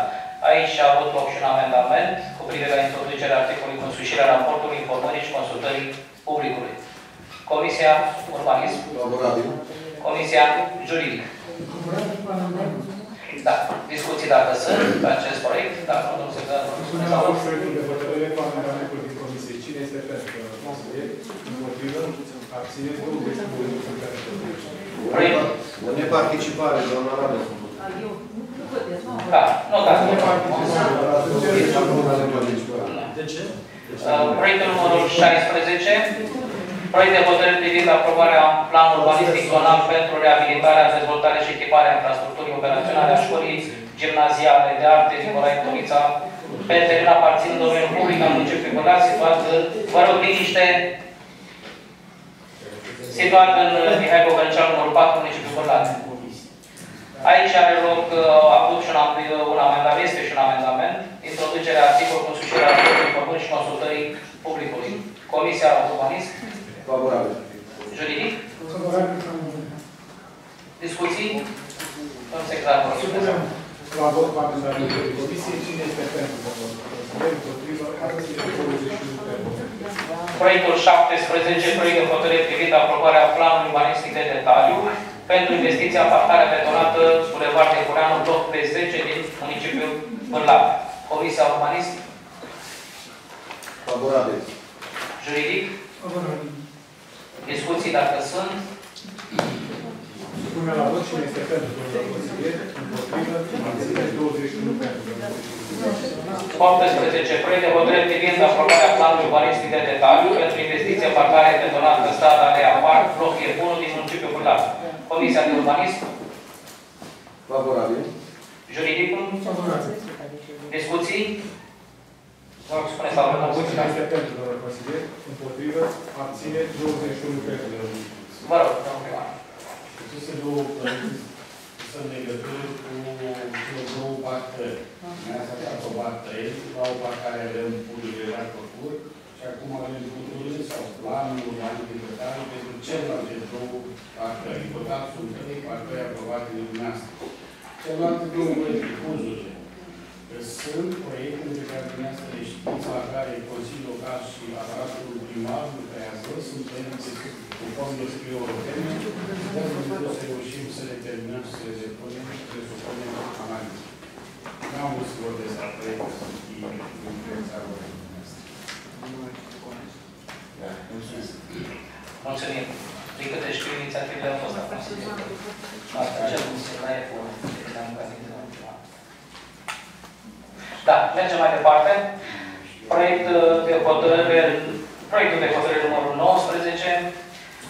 Aici a avut loc și un amendament cu privire la introducerea articolului cu însușirea raportului, informării și consultării publicului. Comisia Urbanism. Favorabil. Comisia Juridic. Da. Discuții dacă sunt pe acest proiect, dacă nu, domnul secretar. Supunem la vot proiectul de hotărâre cu amendamentul din comisie. Cine este pentru? Împotrivă? Abțineri? 21 de voturi pentru. O neparticipare, doamna Radu. Da, nu, da. De ce? Uh, Proiectul numărul 16, proiect de hotărâre privind aprobarea planului urbanistic zonal pentru reabilitarea, dezvoltarea și echiparea infrastructurii operaționale a școlii gimnaziale de arte Nicolae Tomița, pe teren aparținând domeniul public al municipiului Băgat, situat, vă rog, liniște, situat în Mihai Bogănceanu, numărul 4, municipiul Băgat. Aici are loc, uh, a avut și un, am- un amendament, este și un amendament, introducerea articolului cu însușirea raportului informării și consultării publicului. Comisia Urbanism. Favorabil. Juridic. Favorabil. Discuții? Domnul secretar, vă rog. Supunem la vot cu amendamentul din comisie. Cine este pentru? Împotrivă? Abțineri? 21 pentru. Proiectul 17, proiect de hotărâre privind aprobarea planului urbanistic de detaliu pentru investiția parcarea betonată Bulevard de Cureanu, bloc P10 din municipiul Bârlat. Comisia Urbanism. Favorabil. Juridic. Favorabil. Discuții dacă sunt. Supunem la vot cine este pentru, domnul consilier. Împotrivă? Abțineri? 21 pentru. 18. Proiect de hotărâre privind aprobarea planului urbanistic de detaliu pentru investiție parcare betonată în strada Alea Park, bloc E1 din municipiul Bârlat. Comisia de Urbanism. Favorabil. Juridicul. Favorabil. Discuții? Vă rog, spuneți la Supunem la vot cine este pentru, domnul consilier. Împotrivă? Abțineri? 21 pentru. Vă rog, domnul primar. Aceste două proiecte sunt în legătură cu cele două parcări. Noi ați aprobat trei, la o parcare avem puturile la făcut și acum avem puturile sau planul urban de dotare pentru celelalte două parcări. Total sunt trei parcări aprobate de dumneavoastră. Celelalte două proiecte, fuzurile, sunt proiecte pe care dumneavoastră le știți, la care Consiliul Local și aparatul primar lucrează, sunt proiecte cu fonduri europene, dar nu să reușim să le terminăm, să le depunem și să le supunem analiză. Nu am vrut să vorbesc la proiecte, să fie influența lor. Da, mulțumesc. Mulțumim. Din câte știu, inițiativele au fost acum. Asta, cel puțin la EFO. Da, mergem mai departe. Proiect de hotărâre, proiectul de hotărâre numărul 19,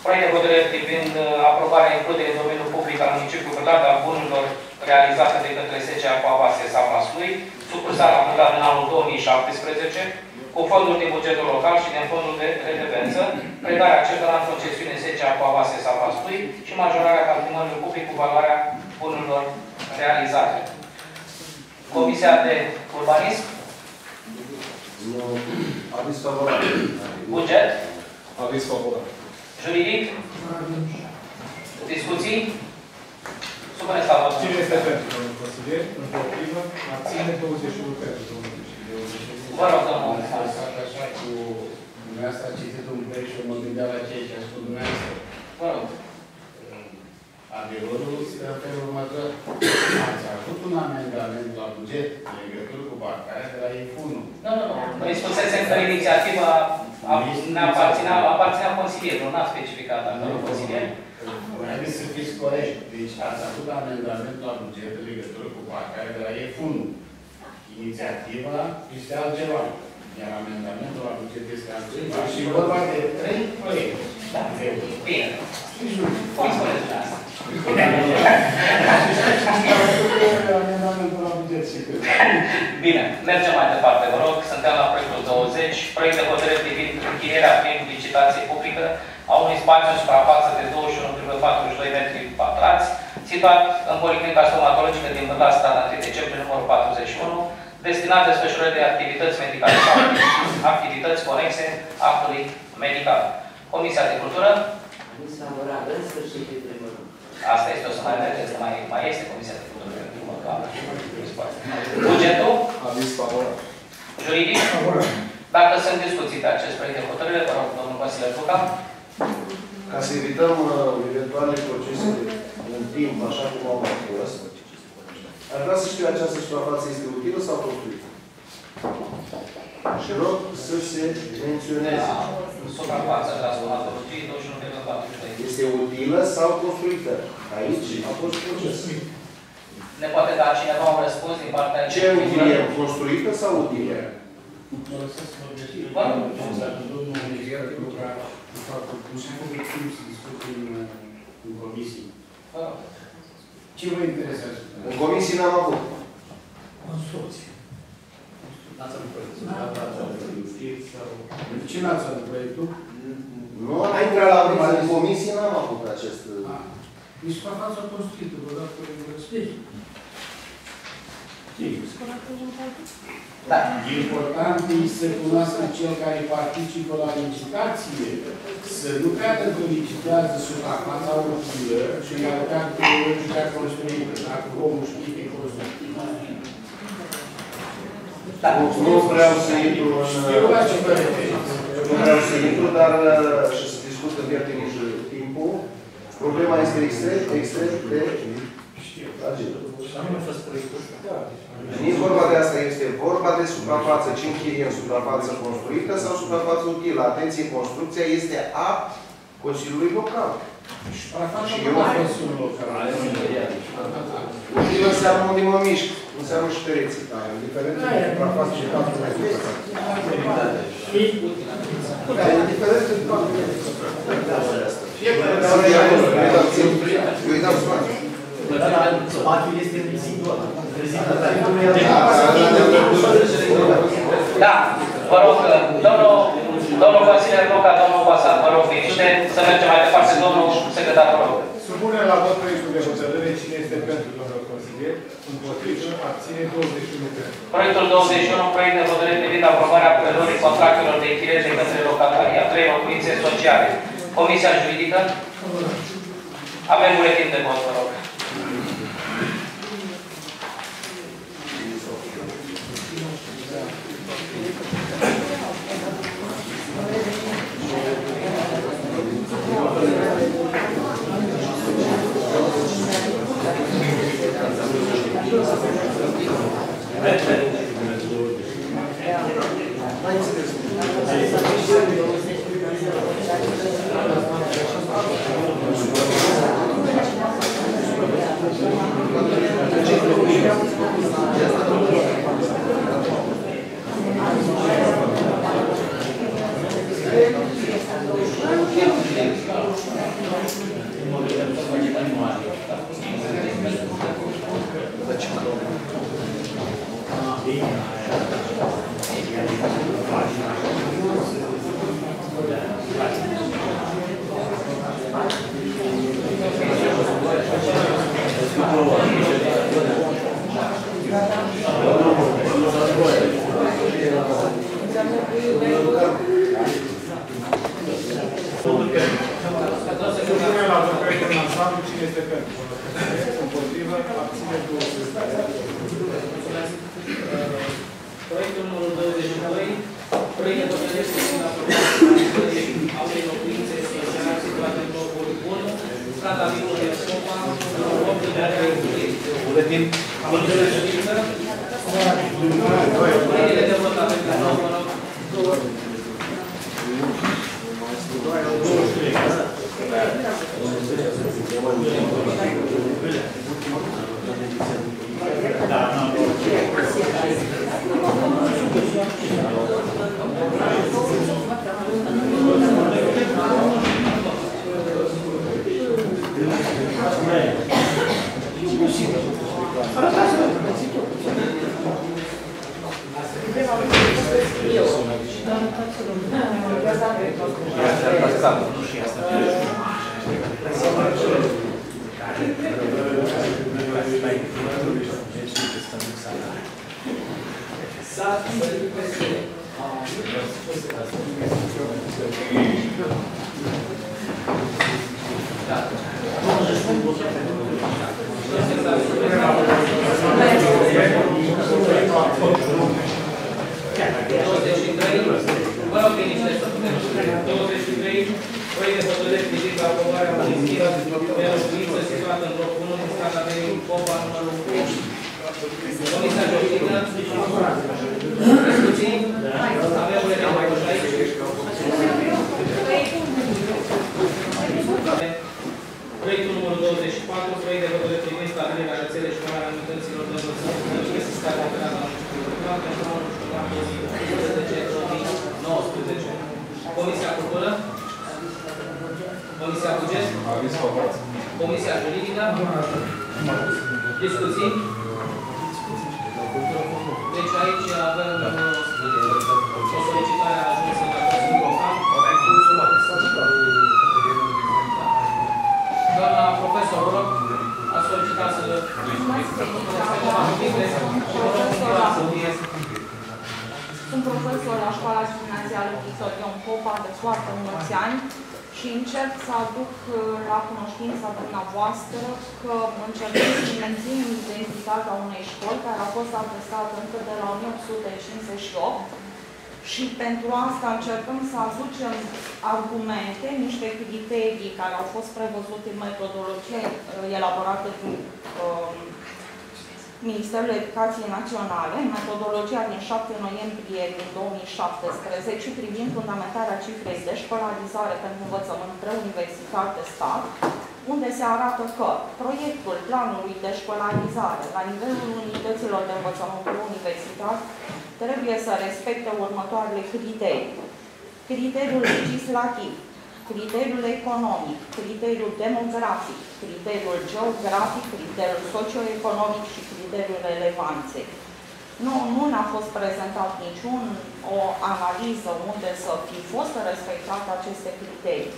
proiect de hotărâre privind aprobarea includerii în domeniul public al municipiului Bârlat a bunurilor realizate de către SCA Coavase Savasului, sucursala Bârlat în anul 2017, cu fonduri din bugetul local și din fondul de redevență, predarea acestora în concesiune SCA Coavase Savasului și majorarea patrimoniului public cu valoarea bunurilor realizate. Comisia de Urbanism, Nu. Aviz favorabil. Buget, Aviz favorabil. Juridic? Discuții? Supuneți la vot. Cine este pentru, domnul consilier? Împotrivă? Abține 21 pentru, domnul consilier. Vă rog, domnul. Așa cu dumneavoastră a citit un proiect și mă gândeam la ceea ce a spus dumneavoastră. Vă rog. Adevărul este în felul următor. Ați avut un amendament la buget în legătură cu parcarea de la IFUNU. Nu, nu, nu. Noi spusesem că inițiativa a- ne aparținea, aparținea consilierului, nu a specificat dacă nu consilier. Haideți să fiți corecți. Deci ați avut amendament la buget în legătură cu parcarea de la IFUNU. Inițiativa este altceva. Iar amendamentul la buget este altceva. Și e vorba de trei proiecte. Da. Bine. Cum spuneți dumneavoastră? Amendamentul la buget și cât. Bine, mergem mai departe, vă rog. Suntem la proiectul 20, proiect de hotărâre privind închirierea prin licitație publică a unui spațiu în suprafață de 21,42 metri pătrați, situat în Policlinica Stomatologică din Bârla, strada 1 decembrie, numărul 41, destinat desfășurării de activități medicale sau activități conexe actului medical. Comisia de Cultură, Comisia Morală, în sfârșit, de primul rând. Asta este, o să mai mergeți, că mai, mai este Comisia de Cultură. pentru mă, că am- Bugetul, Aviz favorabil. juridic, dacă sunt discuții pe acest proiect de hotărâre, vă rog, domnul Vasile Luca. Ca să evităm uh, eventuale procese în timp, așa cum au mai fost, aș vrea să știu această suprafață este utilă sau construită. Și rog să se menționeze. Suprafața de la stomatologie, 21,42. Este utilă sau construită? Aici a fost proces. Ne poate da cineva un răspuns din partea Ce închiriem? Construită sau utilă? Vă rog. Domnul Minister, lucra cu faptul că nu s-a făcut timp să discute în, în comisii. Ce vă interesează? În comisii n-am avut. Consorții. N-ați avut proiectul? Ce n-ați avut proiectul? Nu am intrat la urmă, în comisii n-am avut acest... E suprafața construită, vă dați pe răspiri. Da. Important e să cunoască cel care participă la licitație, să nu creadă că licitează suprafața utilă și iar dacă cea construită, dacă omul știe că e construită. Da. Nu vreau să intru în... Știu la ce vă referiți. Nu vreau să intru, dar uh, și să discut în viață nici timpul. Problema este extrem, extrem de fragilă. Nu e vorba de asta, este vorba de suprafață. Ce închiriem? Suprafață construită sau suprafață utilă? Atenție, construcția este a Consiliului Local. Și eu... Utilă înseamnă unde mă mișc, nu înseamnă și pereții. Da, în diferență de suprafață și 4 metri pătrați. Da, e diferență de 4 metri pătrați. Fiecare Eu îi dau spațiu. Spațiul este rezidul Da, vă rog, domnul, domnul Vasile Luca, domnul Pasat, vă rog, liniște, să mergem mai departe, domnul secretar, vă rog. Supune la vot proiectul de hotărâre. Cine este pentru, domnul consilier? Împotrivă, abține 21 pentru. Proiectul 21, proiect de hotărâre privind aprobarea preluării contractelor de închiriere de către locatarii a trei locuințe sociale. Comisia juridică? Avem buletin de vot, vă rog. Comisia Buget? Comisia Juridică? Discuții? Deci aici avem uh, o solicitare ajunsă la Consiliul Local. Doamna profesor, vă rog, a solicitat să Sunt profesor la școala gimnazială Victor Ion Popa de foarte mulți ani și încerc să aduc uh, la cunoștința dumneavoastră că încercăm să menținem identitatea unei școli care a fost atestată încă de la 1858 și pentru asta încercăm să aducem argumente, niște criterii care au fost prevăzute în metodologie uh, elaborată de uh, Ministerul Educației Naționale, în metodologia din 7 noiembrie din 2017 privind fundamentarea cifrei de școlarizare pentru învățământ preuniversitar de stat, unde se arată că proiectul planului de școlarizare la nivelul unităților de învățământ preuniversitar trebuie să respecte următoarele criterii. Criteriul legislativ, criteriul economic, criteriul demografic, criteriul geografic, criteriul socioeconomic și criteriul relevanței. Nu, nu ne-a fost prezentat niciun o analiză unde să fi fost respectate aceste criterii.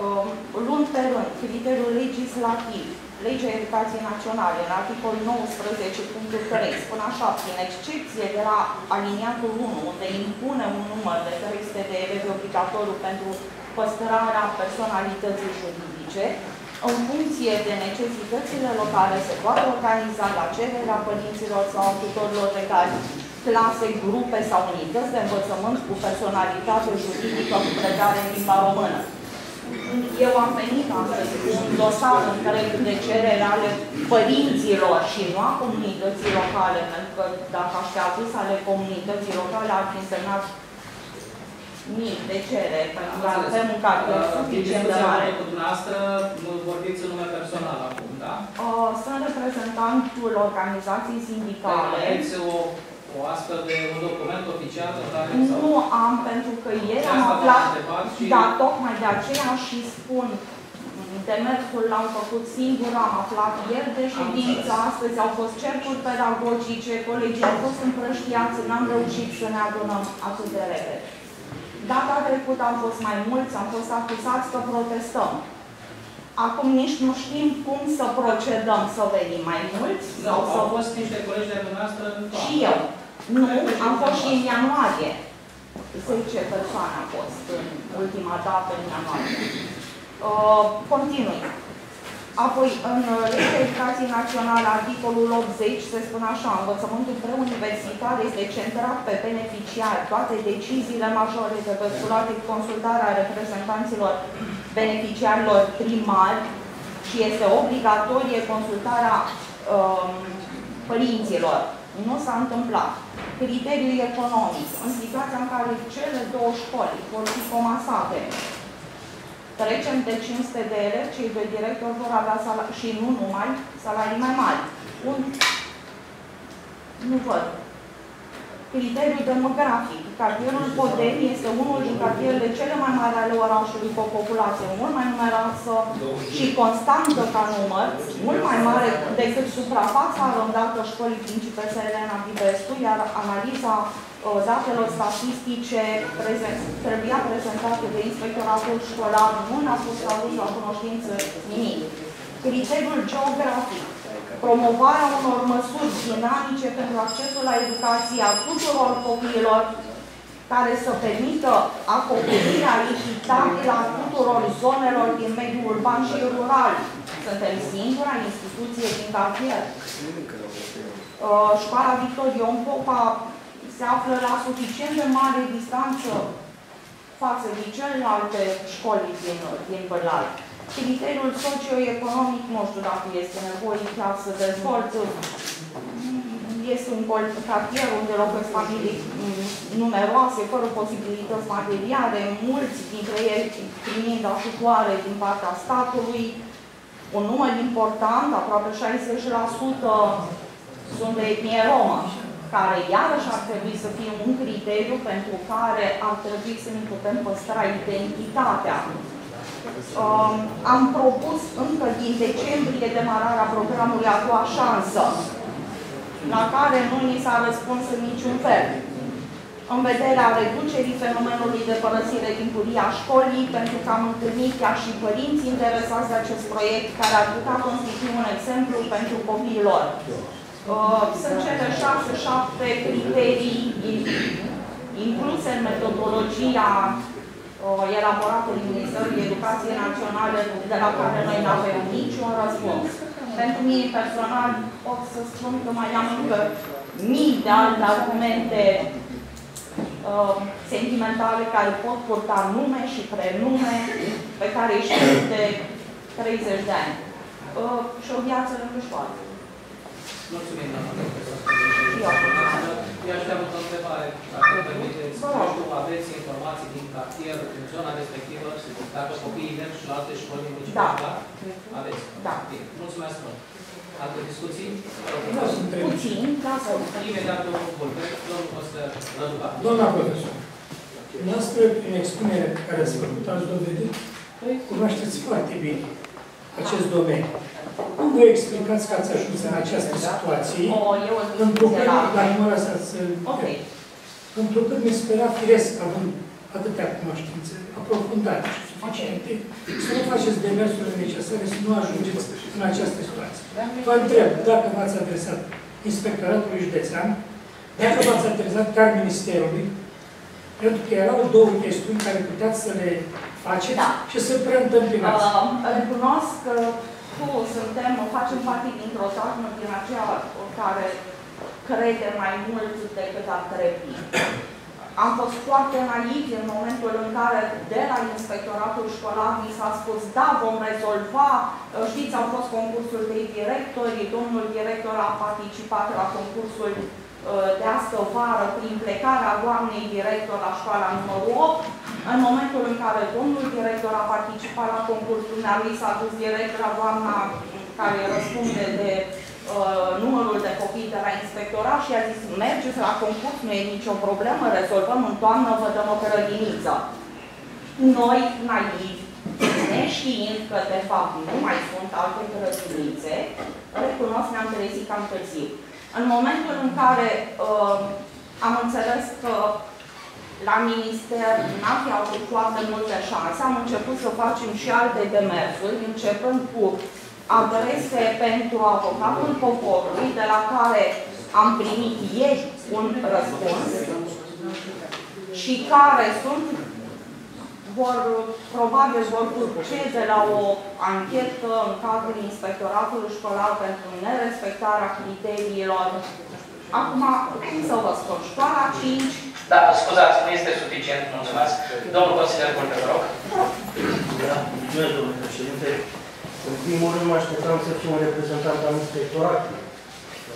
Um, luând pe rând, criteriul legislativ, Legea Educației Naționale, în articolul 19.3, spune așa, prin excepție de la aliniatul 1, unde impune un număr de 300 de elevi obligatoriu pentru păstrarea personalității juridice, în funcție de necesitățile locale, se poate organiza la cererea părinților sau a tutorilor legali clase, grupe sau unități de învățământ cu personalitate juridică cu predare în limba română. Eu am venit astăzi cu un dosar întreg de cerere ale părinților și nu a comunității locale, pentru că dacă aș fi avut ale comunității locale, ar fi însemnat mii de cereri, pentru că avem un cartier suficient de mare. cu dumneavoastră, vorbiți în nume personal acum, da? Uh, Sunt reprezentantul organizației sindicale. Aveți o, o astfel de un document oficial în care Nu am, pentru că ieri am Asta aflat, v-am întrebat și- da, tocmai de aceea și spun, demersul l-am făcut singur, am aflat ieri de ședință, astăzi au fost cercuri pedagogice, colegii au fost împrăștiați, n-am reușit să ne adunăm atât de repede. Data trecută am fost mai mulți, am fost acuzați că protestăm. Acum nici nu știm cum să procedăm, să venim mai mulți Nu, sau să... au fost niște colegi de dumneavoastră în toamnă. Și eu. Nu, am fost și în ianuarie. 10 persoane au fost în ultima dată în ianuarie. Uh, continui. Apoi, în legea educației naționale, articolul 80, se spune așa, învățământul preuniversitar este centrat pe beneficiari. Toate deciziile majore trebuie luate cu consultarea reprezentanților beneficiarilor primari și este obligatorie consultarea um, părinților. Nu s-a întâmplat. Criteriul economic. În situația în care cele două școli vor fi comasate, trecem de 500 de elevi, cei doi directori vor avea salarii, și nu numai, salarii mai mari. Un... Nu văd. Criteriul demografic. Cartierul Podeni este unul din cartierele cele mai mari ale orașului cu o populație mult mai numeroasă și constantă ca număr, mult mai mare decât suprafața arondată școlii Principesa Elena Vivescu, iar analiza uh, datelor statistice prezent, trebuia prezentate de inspectoratul școlar, nu a fost adus la cunoștință nimic. Criteriul geografic promovarea unor măsuri dinamice pentru accesul la educație a tuturor copiilor care să permită acoperirea echitabilă a tuturor zonelor din mediul urban și rural. Suntem singura instituție din cartier. Uh, școala Victor Ion Popa se află la suficient de mare distanță față de celelalte școli din, din Bălal. Criteriul socioeconomic, nu știu dacă este nevoie chiar să dezvolt, este un cartier unde locuiesc familii mm, numeroase, fără posibilități materiale, mulți dintre ei primind ajutoare din partea statului, un număr important, aproape 60% sunt de etnie romă, care iarăși ar trebui să fie un criteriu pentru care ar trebui să ne putem păstra identitatea Um, am propus încă din decembrie demararea programului A doua șansă, la care nu ni s-a răspuns în niciun fel. În vederea reducerii fenomenului de părăsire timpurie a școlii, pentru că am întâlnit chiar și părinți interesați de acest proiect, care ar putea constitui un exemplu pentru copiilor. Uh, sunt cele șase, șapte criterii incluse în metodologia elaborată din Ministerul Educației Naționale, de la care noi nu avem niciun răspuns. Pentru mine personal pot să spun că mai am încă mii de alte argumente uh, sentimentale care pot purta nume și prenume pe care își știu de 30 de ani. Uh, și o viață lângă școală. Mulțumim, doamna profesor. Eu aș avea o întrebare, dacă îmi permiteți, nu știu, aveți informații din cartier, din zona respectivă, dacă copiii merg și la alte școli municipale? Da. Aveți? Da. Bine. Mulțumesc mult. Alte discuții? Nu sunt Puțin, da, să Imediat domnul Bulbe, domnul Costă Răduca. Doamna profesor, noastră, prin expunerea pe care ați făcut, ați dovedit, cunoașteți foarte bine acest domeniu. Cum vă explicați că ați ajuns în această situație? Întrucât, dar nu mă lăsați să... Întrucât mi se părea firesc, având atâtea cunoștințe aprofundate și suficiente, să nu faceți demersurile necesare să nu ajungeți în această situație. Vă întreb dacă v-ați adresat Inspectoratului Județean, dacă v-ați adresat chiar Ministerului, pentru că erau două chestiuni care puteați să le faceți da. și să preîntâmpinați. Uh, recunosc că cu suntem, facem parte dintr-o țară din aceea care crede mai mult decât ar trebui. Am fost foarte naiv în momentul în care de la inspectoratul școlar mi s-a spus da, vom rezolva, știți, au fost concursul de directori, domnul director a participat la concursul uh, de astă vară prin plecarea doamnei director la școala numărul 8. În momentul în care domnul director a participat la concursul, lui s-a dus direct la doamna care răspunde de uh, numărul de copii de la inspectorat și a zis, mergeți la concurs, nu e nicio problemă, rezolvăm în toamnă, vă dăm o grădiniță. Noi, naivi, neștiind că de fapt nu mai sunt alte grădinițe, recunosc, ne-am trezit cam târziu. În momentul în care uh, am înțeles că la minister n-am fi avut foarte multe șanse, am început să facem și alte demersuri, începând cu adrese pentru avocatul poporului, de la care am primit ieri un răspuns și care sunt vor, probabil vor procede la o anchetă în cadrul inspectoratului școlar pentru nerespectarea criteriilor. Acum, cum să vă spun, școala 5 Da, scuzați, nu este suficient, mulțumesc. Domnul consilier Curte, vă rog. Da, mulțumesc, domnule președinte. În primul rând, mă așteptam să fiu un reprezentant al inspectoratului.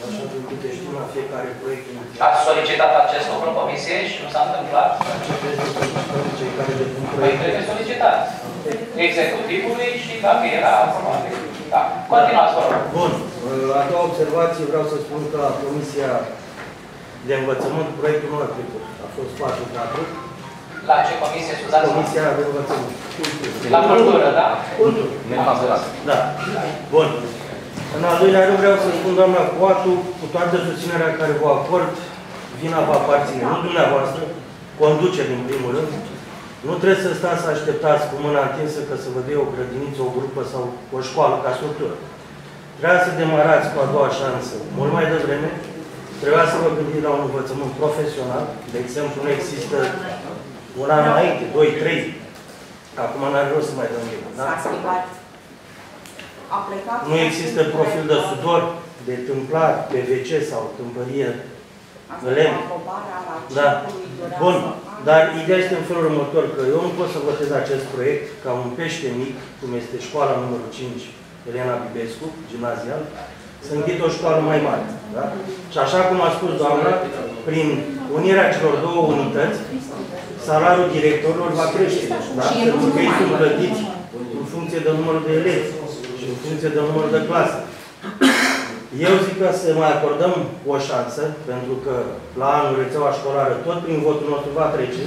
Așa cum câte știm la fiecare proiect inițial. Ați solicitat acest lucru în comisie și nu s-a întâmplat? Ce credeți că solicităm cei care depun Păi proiectul? trebuie solicitat. Executivului și dacă era aprobat. Da. Continuați, vă rog. Bun. A doua observație, vreau să spun că la Comisia de Învățământ, proiectul nu a trecut. A fost 4-4. La ce comisie, Suzana? Comisia de Învățământ. La cultură, da? Cultură. Da. Bun. În al doilea rând vreau să spun, doamna Coatu, cu toată susținerea care vă acord, vina va aparține, nu dumneavoastră, conducere în primul rând. Nu trebuie să stați să așteptați cu mâna întinsă că să vă dea o grădiniță, o grupă sau o școală ca structură. Trebuia să demarați cu a doua șansă mult mai devreme, trebuia să vă gândiți la un învățământ profesional, de exemplu, nu există un an înainte, 2, 3, acum n-are rost să mai dăm bine, da? S-a schimbat. A plecat. Nu există profil de sudor, de tâmplar, PVC sau tâmpărie Asta lemn. cu aprobarea la Da. ciclului durează Bun. ani. Dar ideea este în felul următor, că eu nu pot să votez acest proiect ca un pește mic, cum este școala numărul 5, Elena Bibescu, gimnazial, să închid o școală mai mare. Da? Și așa cum a spus doamna, prin unirea celor două unități, salariul directorilor va crește. Da? Și Pentru că ei numai. sunt plătiți în funcție de numărul de elevi și în funcție de numărul de clase. Eu zic că să mai acordăm o șansă, pentru că la anul rețeaua școlară, tot prin votul nostru va trece,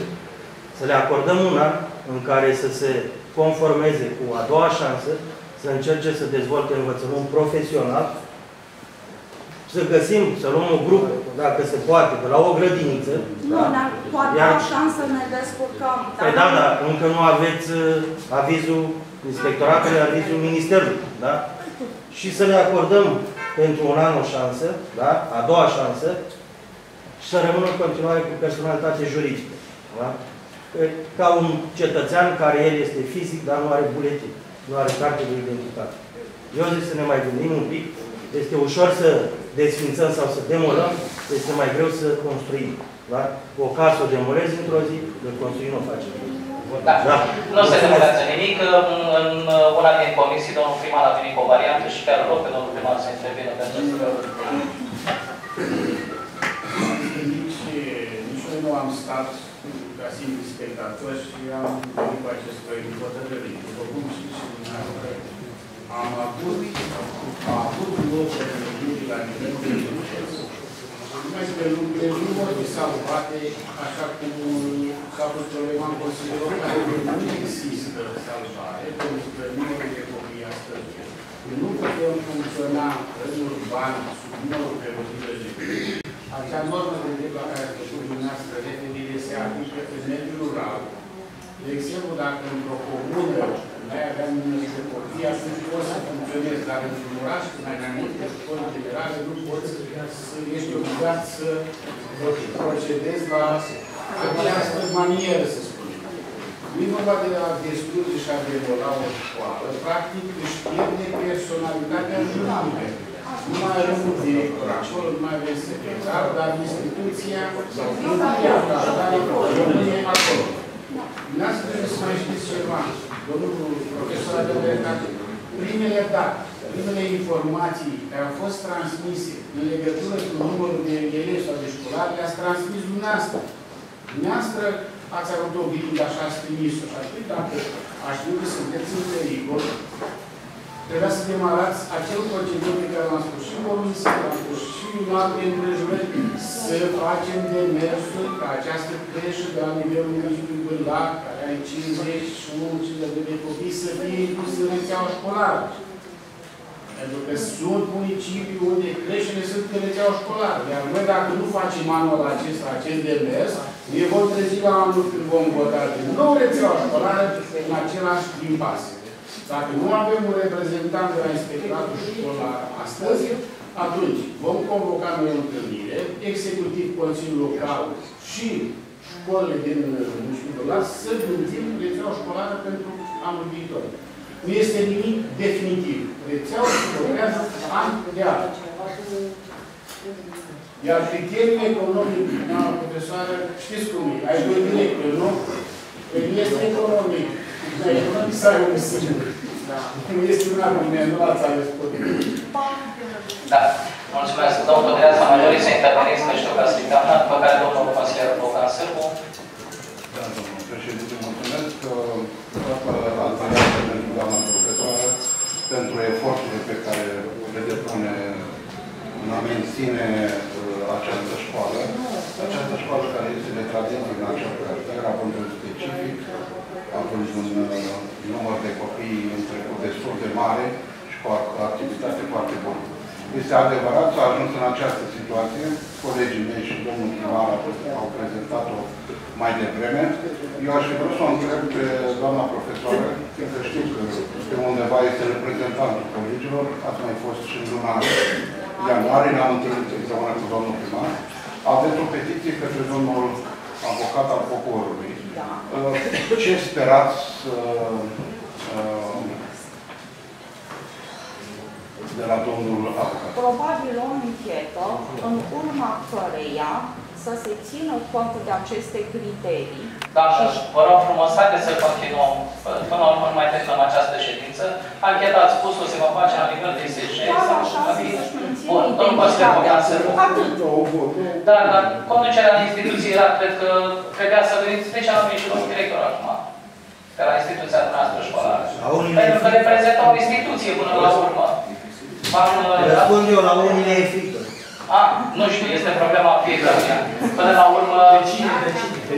să le acordăm un an în care să se conformeze cu a doua șansă, să încerce să dezvolte învățământ profesional, să găsim, să luăm o grupă, dacă se poate, de la o grădiniță. Nu, dar cu a Iar- doua șansă ne descurcăm. Păi da, da, încă nu aveți uh, avizul inspectoratului, avizul ministerului, da? Și să le acordăm pentru un an o șansă, da? A doua șansă, și să rămână în continuare cu personalitate juridică, da? Că- Ca un cetățean care el este fizic, dar nu are buletin, nu are carte de identitate. Eu zic să ne mai gândim un pic, este ușor să desfințăm sau să demolăm, este mai greu să construim. Da? O casă o demolezi într-o zi, de construim o facem. Da. Da. Nu se demolează nimic. În, în una din comisii, domnul primar a venit cu o variantă și chiar rog pe domnul primar să intervină pentru să Nici, nici noi nu am stat ca simpli spectatori și am venit cu acest proiect de hotărâre. După cum știți și dumneavoastră, am avut, am avut loc de reuniuni la nivel de unități. Numai că lucrurile nu vor fi salvate așa cum s-a pus problema în Consiliul Local. Nu există salvare pentru că numărul de copii astăzi nu putem funcționa în urban sub numărul prevăzut de lege. Acea normă de drept la care ați făcut dumneavoastră referire se aplică în mediul rural. De exemplu, dacă într-o comună mai aveam un număr de copii, atunci poți să funcționezi, dar într-un oraș, când ai mai multe școli generale, nu poți să ești obligat să procedezi la această manieră, să spunem. Nu e vorba de a distruge și a demola o școală. Practic își pierde personalitatea juridică. Nu mai are un director acolo, nu mai avem secretar, dar instituția rămâne acolo. Dumneavoastră trebuie să mai știți ceva. Domnul profesor a dreptate. Primele date, primele informații care au fost transmise în legătură cu numărul de elevi sau de școlari, le-ați transmis dumneavoastră. Dumneavoastră ați avut o grijă, așa ați trimis-o. Și atunci, dacă aș știu că sunteți în pericol, trebuia să demarați acel procedeu pe care l-am spus și în comisie, l-am spus și în alte împrejurări, să facem demersul ca această creșă de la nivelul municipiului Bârlac, care are 51 de copii, să fie inclus în rețeaua școlară. Pentru că sunt municipii unde creșele sunt pe rețeaua școlară. Iar noi, dacă nu facem anul acesta acest demers, ne vom trezi la anul când vom vota din nou rețeaua școlară în același impas. Dacă nu avem un reprezentant de la inspectoratul școlar astăzi, atunci vom convoca noi o întâlnire, executiv Consiliul Local și școlile din municipiul Bălat să gândim rețeaua școlară pentru anul viitor. Nu este nimic definitiv. Rețeaua se lucrează an de an. Iar criteriul economic, doamna profesoară, știți cum e, ai doi directori, nu? Păi nu este economic. Dar economic să ai un singur. Nu este un argument, nu l-ați ales potrivit. Da. Mulțumesc. Domnul Codreață, mai doriți să interveniți, că știu că ați ridicat, după care domnul consilier Bocan Sârbu. Da, domnul președinte, mulțumesc. Toată admirația pentru doamna profesoară, pentru eforturile pe care le depune în a menține uh, această școală. Această școală care este de tradiție în acel caracter, având un specific, având un uh, număr de copii în trecut destul de mare și cu o activitate foarte bună. Este adevărat, s-a ajuns în această situație. Colegii mei și domnul primar au prezentat-o mai devreme. Eu aș fi vrut să o întreb pe doamna profesoară, fiindcă știu că pe undeva este reprezentantul colegilor, ați mai fost și în luna ianuarie, ne-am întâlnit împreună cu domnul primar. Aveți o petiție către domnul avocat al poporului. Da. Ce sperați să de la domnul avocat? Probabil o anchetă în urma căreia să se țină cont de aceste criterii. Doamnă, vă rog frumos, haideți să continuăm. Până la urmă nu mai terminăm această ședință. Ancheta ați spus-o, se va face la nivel de SJ. Chiar sau așa, va fi- să-și mențină Bun, domnul Consilier Bogdan Sârbu. Atât. Da, dar conducerea instituției era, cred că trebuia să veniți, de ce am venit și domnul director acum? De la instituția noastră școlară. La unile Pentru că reprezintă o instituție până la urmă. V-am, Răspund eu la unile e frică. A, nu știu, este problema fiecăruia. Până la urmă,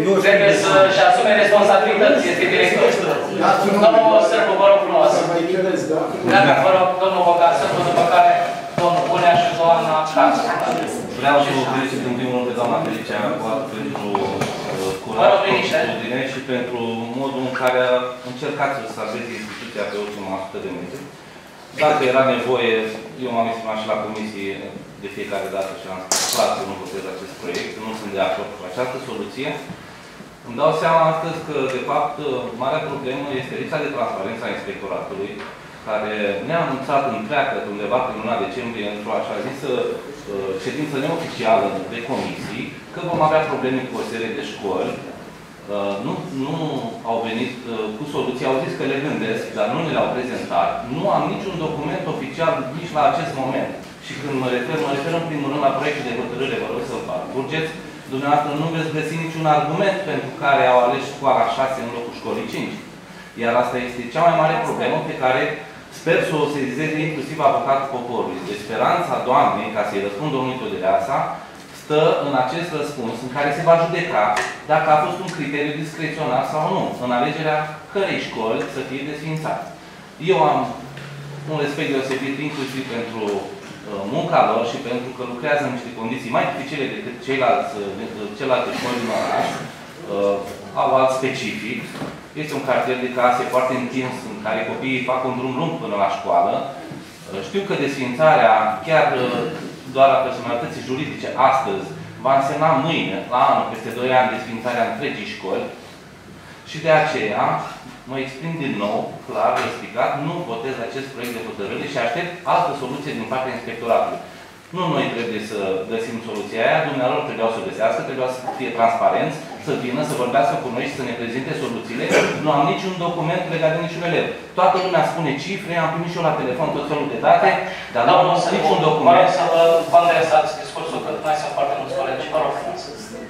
Eu trebuie să-și asume responsabilități, este director. Domnul Sârbu, vă rog frumos. Gata, vă rog, domnul Bogan Sârbu, după care domnul Bunea și doamna Cațu. Vreau să vă felicit în primul rând pe doamna Felicia Coat pentru uh, Vă rog, curaj, liniște. pentru ordine și pentru modul în care a încercat să salveze instituția pe ultima 100 de metri. Dacă era nevoie, eu m-am exprimat și la comisie de fiecare dată și am spus clar că nu votez acest proiect, nu sunt de acord cu această soluție. Îmi dau seama astăzi că, de fapt, marea problemă este lipsa de transparență a inspectoratului, care ne-a anunțat întreagă undeva prin luna decembrie într-o așa zisă uh, ședință neoficială de comisii, că vom avea probleme cu o serie de școli. Uh, Nu, nu au venit uh, cu soluții, au zis că le gândesc, dar nu ne le-au prezentat. Nu am niciun document oficial nici la acest moment. Și când mă refer, mă refer în primul rând la proiectul de hotărâre, vă rog să-l parcurgeți. Dumneavoastră nu veți găsi niciun argument pentru care au ales școala 6 în locul școlii 5. Iar asta este cea mai mare problemă pe care sper să o sezizeze inclusiv avocatul poporului. Deci speranța doamnei, ca să-i răspund domnului Todereasa, stă în acest răspuns în care se va judeca dacă a fost un criteriu discreționar sau nu, în alegerea cărei școli să fie desfințat. Eu am un respect deosebit inclusiv pentru uh, munca lor și pentru că lucrează în niște condiții mai dificile decât ceilalți, uh, celelalte școli din oraș, uh, au alt specific. Este un cartier de case foarte întins în care copiii fac un drum lung până la școală. Uh, Știu că desfințarea, chiar uh, doar a personalității juridice astăzi, va însemna mâine, la anul, peste 2 ani, desfințarea întregii școli. Și de aceea mă exprim din nou, clar, explicat, nu votez acest proiect de hotărâre și aștept altă soluție din partea inspectoratului. Nu noi trebuie să găsim soluția aia, dumnealor trebuiau să o găsească, trebuiau să fie transparenți, să vină, să vorbească cu noi și să ne prezinte soluțiile. Nu am niciun document legat de niciun elev. Toată lumea spune cifre, am primit și eu la telefon tot felul de date, dar nu am niciun Vă document. rog să vă vă adresați discursul, că mai sunt foarte mulți colegi. Vă rog frumos.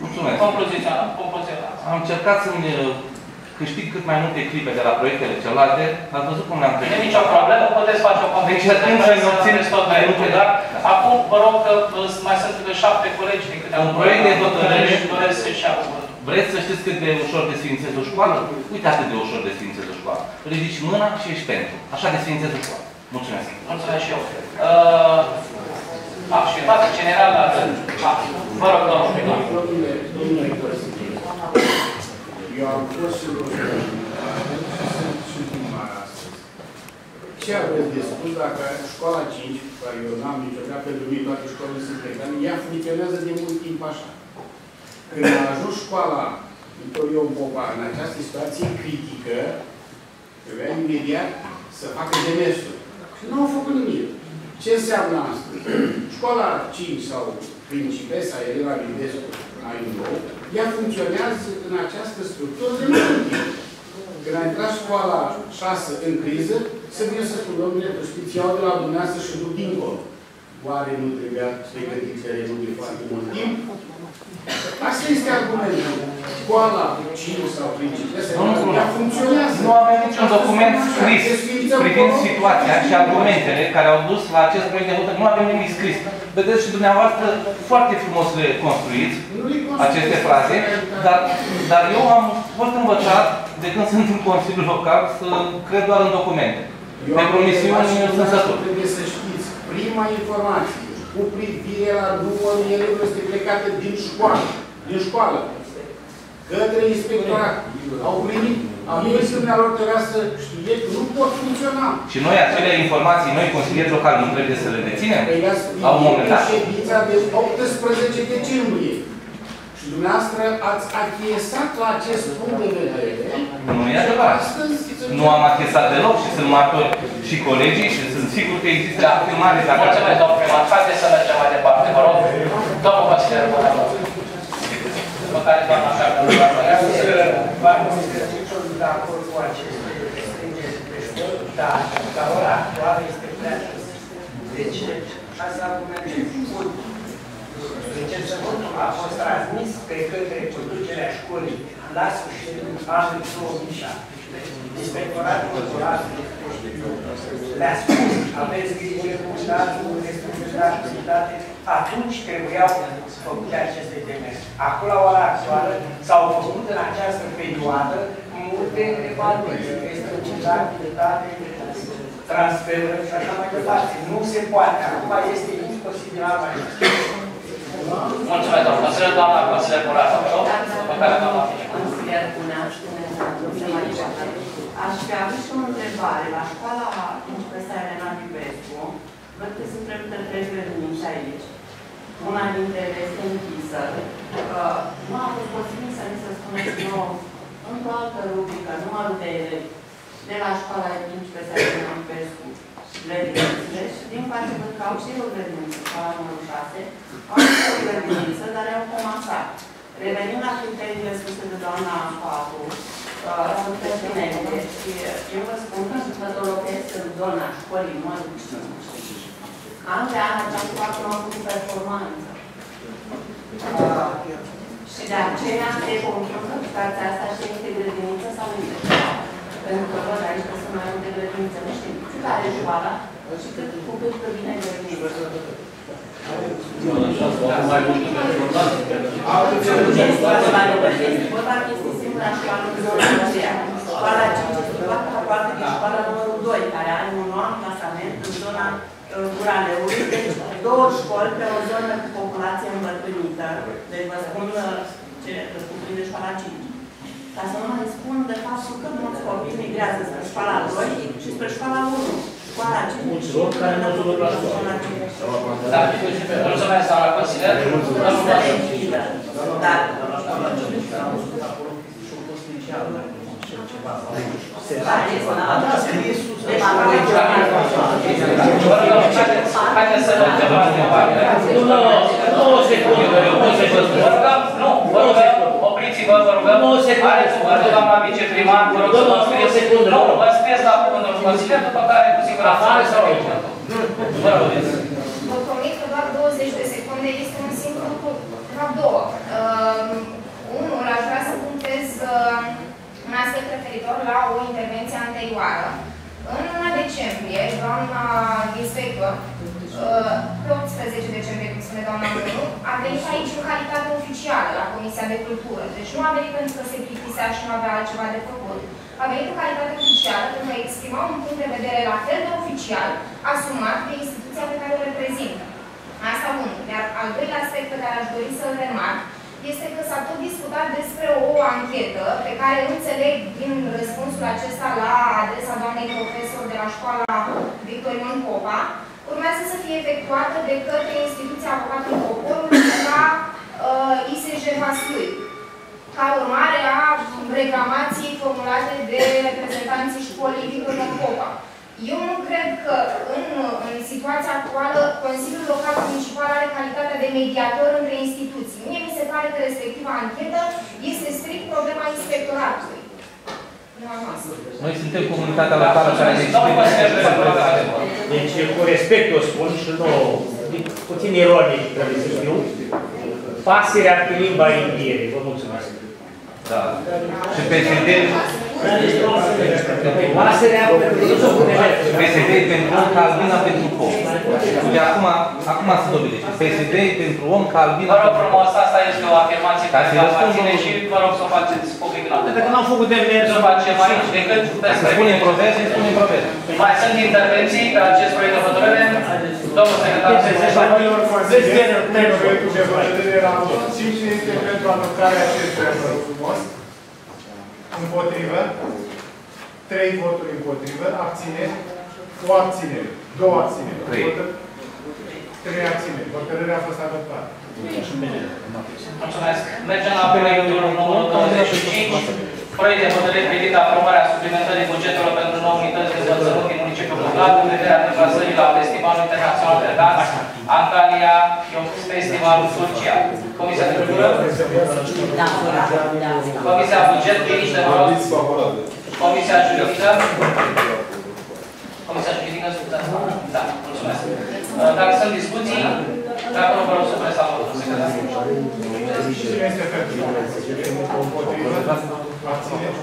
Mulțumesc. Concluzia, concluzia. Am încercat să-mi uh, câștig cât mai multe clipe de la proiectele celelalte. Ați văzut cum le-am Nu e trecut. nicio problemă, puteți face o conferință de Încercăm să presă, obținem aveți tot meritul, dar acum vă rog că uh, mai sunt câte șapte colegi din câte am Un proiect de hotărâre. care își doresc să-și ia cuvântul. Vreți să știți cât de ușor desfințez o școală? Uite atât de ușor desfințez o școală. Ridici mâna și ești pentru. Așa desfințez o școală. Mulțumesc. Mulțumesc și eu. Uh, a, și toate general la rând. A, vă rog, domnul primar. Domnule, domnule eu am fost și sunt și primar astăzi. Ce aveți de spus dacă școala 5, care eu n-am nicio treabă, pentru mine toate școlile sunt plecate, ea funcționează de mult timp așa. Când a ajuns școala Victor Ion Popa, în această situație critică, trebuia imediat să facă demersuri. Și nu au făcut nimic. Ce înseamnă asta? Școala 5 sau Principesa Elena Lindescu mai nou, ea funcționează în această structură de mult timp. Când a intrat școala 6 în criză, să vină să spun, domnule, tu știți, iau de la dumneavoastră și duc dincolo. Oare nu trebuia pregătiți terenul de foarte mult timp? Asta este argumentul. Școala 5 sau principesa, ea funcționează. Nu avem niciun document scris privind situația și argumentele care au dus la acest proiect de hotărâre. Nu avem nimic scris. Vedeți și dumneavoastră foarte frumos le construiți aceste fraze, dar, dar eu am fost învățat de când sunt în Consiliul Local să cred doar în documente. Pe promisiuni sunt sătul. Trebuie să știți, prima informație cu privire la numărul elevilor este plecată din școală. Din școală. Către inspectorat. Au primit. Aveți dumnealor trebuia să știe că nu pot funcționa. Și noi acele informații, noi consilieri locali, nu trebuie să le deținem? Păi i-ați La un moment dat? ședința de 18 decembrie. Și dumneavoastră ați achiesat la acest punct de vedere. Nu e adevărat. Nu am achesat deloc și sunt martori și colegii și sunt sigur că există Da. filmare dacă Mulțumesc, domnul primar. Haideți să mergem mai departe, vă rog. Domnul consilier, vă rog. După care doamna Șarcă, vă rog. de acord cu aceste strângeri de școli, dar la ora actuală este prea jos. Deci, asta argumente bun. Încercământul a fost transmis pe către conducerea școlii la sfârșitul anului 2017. Inspectoratul Școlar le-a spus, aveți grijă cu statul, respectiv de activitate, atunci trebuiau făcute aceste demers. Acum, la ora actuală, s-au făcut în această perioadă multe evaluări, este de activitate, transferuri și așa mai departe. Nu se poate. Acum este imposibil mai Mulțumesc, domnul consilier. Doamna consilier Murata, vă rog. După care doamna Consilier Aș fi avut și o întrebare. La școala Principesa Elena Libescu, văd că sunt trecute trei grădinici aici. Una dintre ele este închisă. Că nu a fost posibil să mi se spuneți nouă într-o altă rubrică, numărul de elevi de la școala Principesa Elena Libescu grădinițele și din face văd că au și o grădiniță, școala numărul 6, au și o grădiniță, dar au comasat. Revenind la criteriile spuse de doamna Papu, sunt pertinente și eu vă spun că sunt locuiesc în zona școlii numărul 5. An de an această patru am făcut performanță. Uh, și de aceea se confruntă situația asta și este grădiniță sau nu Pentru că văd aici că sunt mai multe grădinițe, nu știu cât are școala și cât cu cât vine grădiniță. Mai multe Vorba că este singura școală în zona aceea. Școala 5 este partea parte din școala numărul 2, care are un nou amplasament în zona Guraleului, deci două școli pe o zonă cu populație îmbătrânită. Deci vă spun ce cuprinde școala 5. Ca să nu mai spun de faptul că mulți copii migrează spre școala 2 și spre școala 1. Școala 5 și școala 5. Da, mulțumesc, doamna consilier. Domnul consilier. Da. Haideți să mergem mai departe. Nu, o secundă, o secundă. Vă rugăm, nu, vă rugăm, opriți-vă, vă rugăm. Are cuvântul doamna viceprimar, vă rog să vă scrieți. Nu, vă scrieți la cuvântul consilier, după care cu siguranță să rog. Vă rog. Vă promit că doar 20 de secunde este un singur lucru. De fapt, două. Uh, unul, aș vrea să punctez uh, un aspect referitor la o intervenție anterioară. În luna decembrie, doamna inspector, uh, pe 18 decembrie, cum spune doamna Mânu, a venit aici în calitate oficială la Comisia de Cultură. Deci nu a venit pentru că se plictisea și nu avea altceva de făcut. A venit în calitate oficială pentru a exprima un punct de vedere la fel de oficial, asumat de instituția pe care o reprezintă. Asta unul. Iar al doilea aspect pe care aș dori să-l remarc este că s-a tot discutat despre o anchetă pe care înțeleg din răspunsul acesta la adresa doamnei profesor de la școala Victor Ion Popa, urmează să fie efectuată de către instituția Avocatul Poporului la uh, ISJ Vaslui. ca urmare a reclamației formulate de reprezentanții școlii Victor Popa. Eu nu cred că în, în situația actuală Consiliul Local Municipal are calitatea de mediator între instituții. Mie mi se pare că respectiva anchetă este strict problema inspectoratului. Noi suntem comunitatea locală care ne Deci, cu respect o spun și nu, puțin ironic trebuie să fiu, pasărea pe limba indiere. Vă mulțumesc. Da. Și PSD... Pasărea pentru PSD pentru om ca albina pentru pom. Uite, acum, acum se dovedește. PSD pentru om ca albina Vă rog pentru frumos, asta este o afirmație Ca pe să care vă răspund, ține domnul- și vă rog să o faceți public în altă. Dacă n-am făcut de mers, Nu facem aici decât Să spunem proverb, să spunem proverb. Mai sunt intervenții pe acest proiect de hotărâre? Domnul secretar, Domnilor consilieri, proiectul de hotărâre la vot. Cine este pentru adoptarea acestui raport frumos? Împotrivă? Trei voturi împotrivă. Abțineri? O abținere. Două abțineri. Trei. Hotăr- Trei abțineri. Hotărârea a fost adoptată. Mulțumesc. Mergem la proiectul numărul 25. Proiect de hotărâre privind aprobarea suplimentării bugetelor pentru nouă unități de învățământ din municipiul Buclat în vederea deplasării la Festivalul Internațional de Dans Antalya Youth Festival Turcia. Comisia de Cultură? Comisia Buget, liniște, vă rog. Comisia Juridică? Comisia Juridică, scuzați Da, mulțumesc. Uh, Dacă sunt discuții, dacă nu vă rog să presa votul, secretar. Cine este pentru? Împotrivă? Abțineri?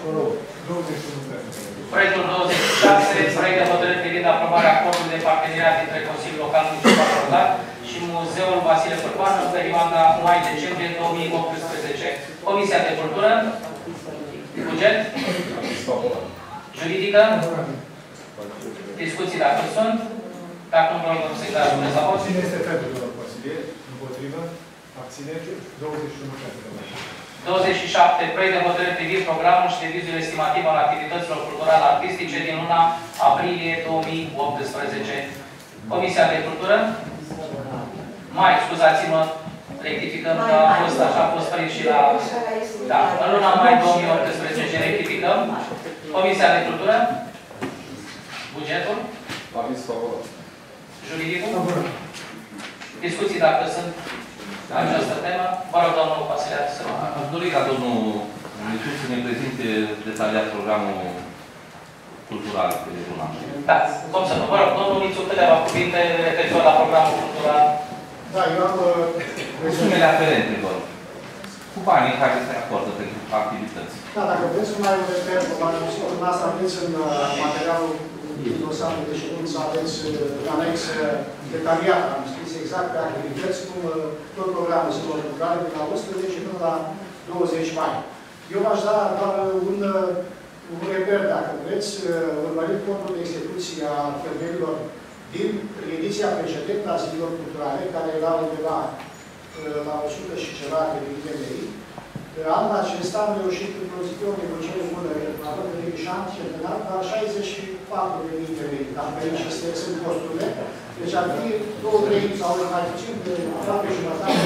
21 pentru. Proiectul 26, proiect de hotărâre privind aprobarea acordului de parteneriat dintre Consiliul Local Municipal Rodat și Muzeul Vasile Furban în perioada mai-decembrie 2018. Comisia de Cultură, Buget, Juridică, discuții dacă sunt, dacă nu vreau să-i dau să la vot. Cine este pentru, domnul consilier? Împotrivă? Abțineri? 21 pentru. 27. Proiect de hotărâre privind programul și devizul estimativ al activităților culturale artistice din luna aprilie 2018. Comisia de Cultură? Mai, scuzați-mă, rectificăm că a fost așa, a fost prins și la... Da, în luna mai 2018 și rectificăm. Comisia de Cultură? Bugetul? Aviz favorabil. Juridicul? Discuții dacă sunt pe această temă. Vă rog, domnul Vasile, să Aș dori ca domnul Micu să ne prezinte detaliat programul cultural pe luna. Da, cum să nu, vă rog, domnul Mițu, câteva cuvinte referitor la programul cultural. Da, eu am... Sumele aferente, vă rog. Cu banii care se acordă pentru activități. Da, dacă vreți să mai refer, probabil, sigur, în asta aveți în uh, materialul din dosarul de ședință, aveți uh, anex uh, detaliat, am scris exact pe activități, cum uh, tot programul zilor culturale de la 11 până la 20 mai. Eu v-aș da doar un, uh, un reper, dacă vreți, uh, urmărit fondul de execuție a fermierilor din ediția precedentă a zilor culturale, care era undeva uh, la 100 și ceva de mii de lei. Anul acesta am reușit, într-o zi, o negociere bună, având în vedere și anul centenar, la 64 de mii de lei. Am venit și sunt costurile. Deci ar fi două, trei sau mai puțin de aproape jumătate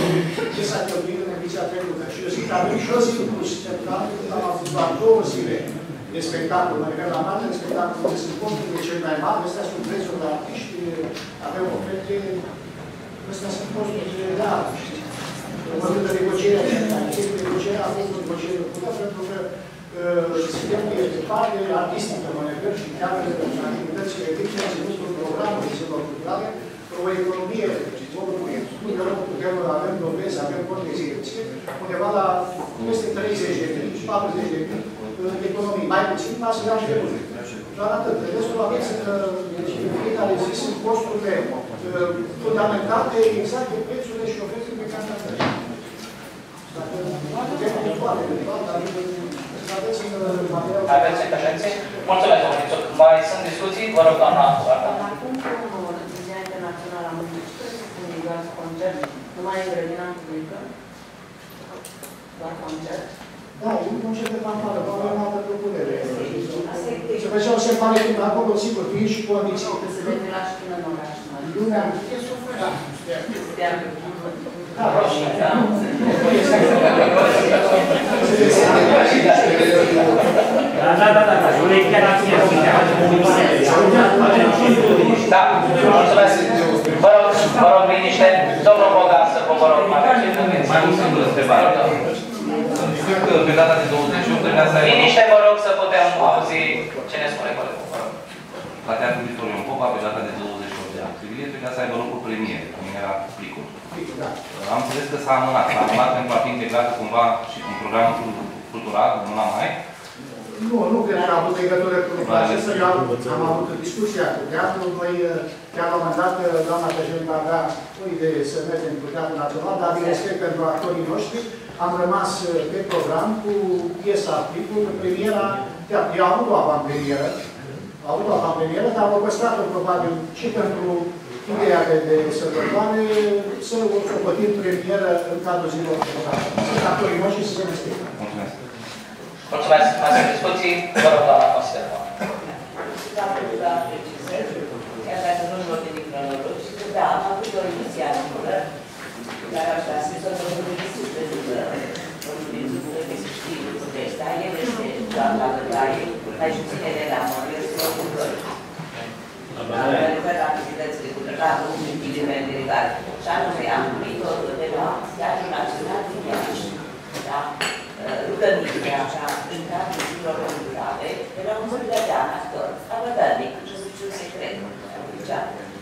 ce s-a cheltuit în ediția trecută. Și eu zic că avem și o zi în plus, pentru că anul trecut am avut doar două zile de spectacol, mă refer la mare de spectacol, unde sunt costurile cele mai mari, astea sunt prețuri la artiști, avem oferte, astea sunt costurile de artiști. Vorbim de negocierea aceea, negocierea a fost o negociere bună, pentru că uh, sistemul este parte artistică, mă refer, și chiar în activitățile tehnice, ținutul programului zilor culturale, o economie, undeva putem, avem dovezi, avem cont de execuție, undeva la peste 30 de mii, 40 de mii economii, mai puțin, mai să de mult. Doar atât. Restul aveți în fiecare zi sunt costurile uh, fundamentate exact de prețurile și ofertele pe care le avem. Dacă putem toate, de fapt, dar aveți în material. Aveți intervenție? Mulțumesc, domnul Mițu. Mai sunt discuții? Vă rog, doamna Varda. La punctul 1, Ziua Internațională a Muzicii, sunt diverse concert, numai în grădina publică, doar concert. Da, e un concert de campanie, dar avem altă propunere. Se făceau separe din acolo, sigur, fiind și condiții. Se vede la și până în oraș. Lumea, Stea. Da, roșii, da. Da, da, da, da, da. Nu e chiar acție, Da, mulțumesc. Vă rog, vă rog liniște. Domnul Bogan să vă rog mai Mai mult sunt întrebare. Știu că pe data de 28 trebuia să aibă Liniște, vă rog, să putem auzi ce ne spune colegul. Vă rog. la Teatrul Vitorion Popa pe data de 28 de aprilie trebuia să aibă locul premiere, cum era plicul. Am înțeles că s-a amânat. S-a amânat pentru a fi integrată cumva și în programul cultural, în luna mai. Nu, nu cred că a avut legătură cu acesta. Eu am, am avut discuția cu teatru. Noi, chiar la un moment dat, doamna președinte avea o idee să mergem cu teatru național, dar din respect pentru actorii noștri, am rămas pe program cu piesa Plicul, premiera teatru. Eu am avut o avantpremieră, am avut o avantpremieră, dar am păstrat-o probabil și pentru ideea de, de sărbătoare să o socotim premieră în cadrul zilor de program. Sunt actorii noștri să se respecte. Mulțumesc. Mulțumesc. Mai sunt discuții? Vă rog, doamna Consilieră. Da, pentru că am precizat, chiar dacă nu în ordine cronologică, da, am avut o inițiativă, dar aș vrea să o domnul ministru, pentru că domnul ministru trebuie să știe lucrurile astea. El este doamna Bătaie, mai susține de la mă, eu sunt ocupări. Refer la activitățile culturale, ghilimelele legale. Și anume, am primit o de la Teatrul Național din Iași, da? rugăminte, așa, în cadrul zilor culturale, era un zâmbătean actor, avădănic, nu știu niciun secret.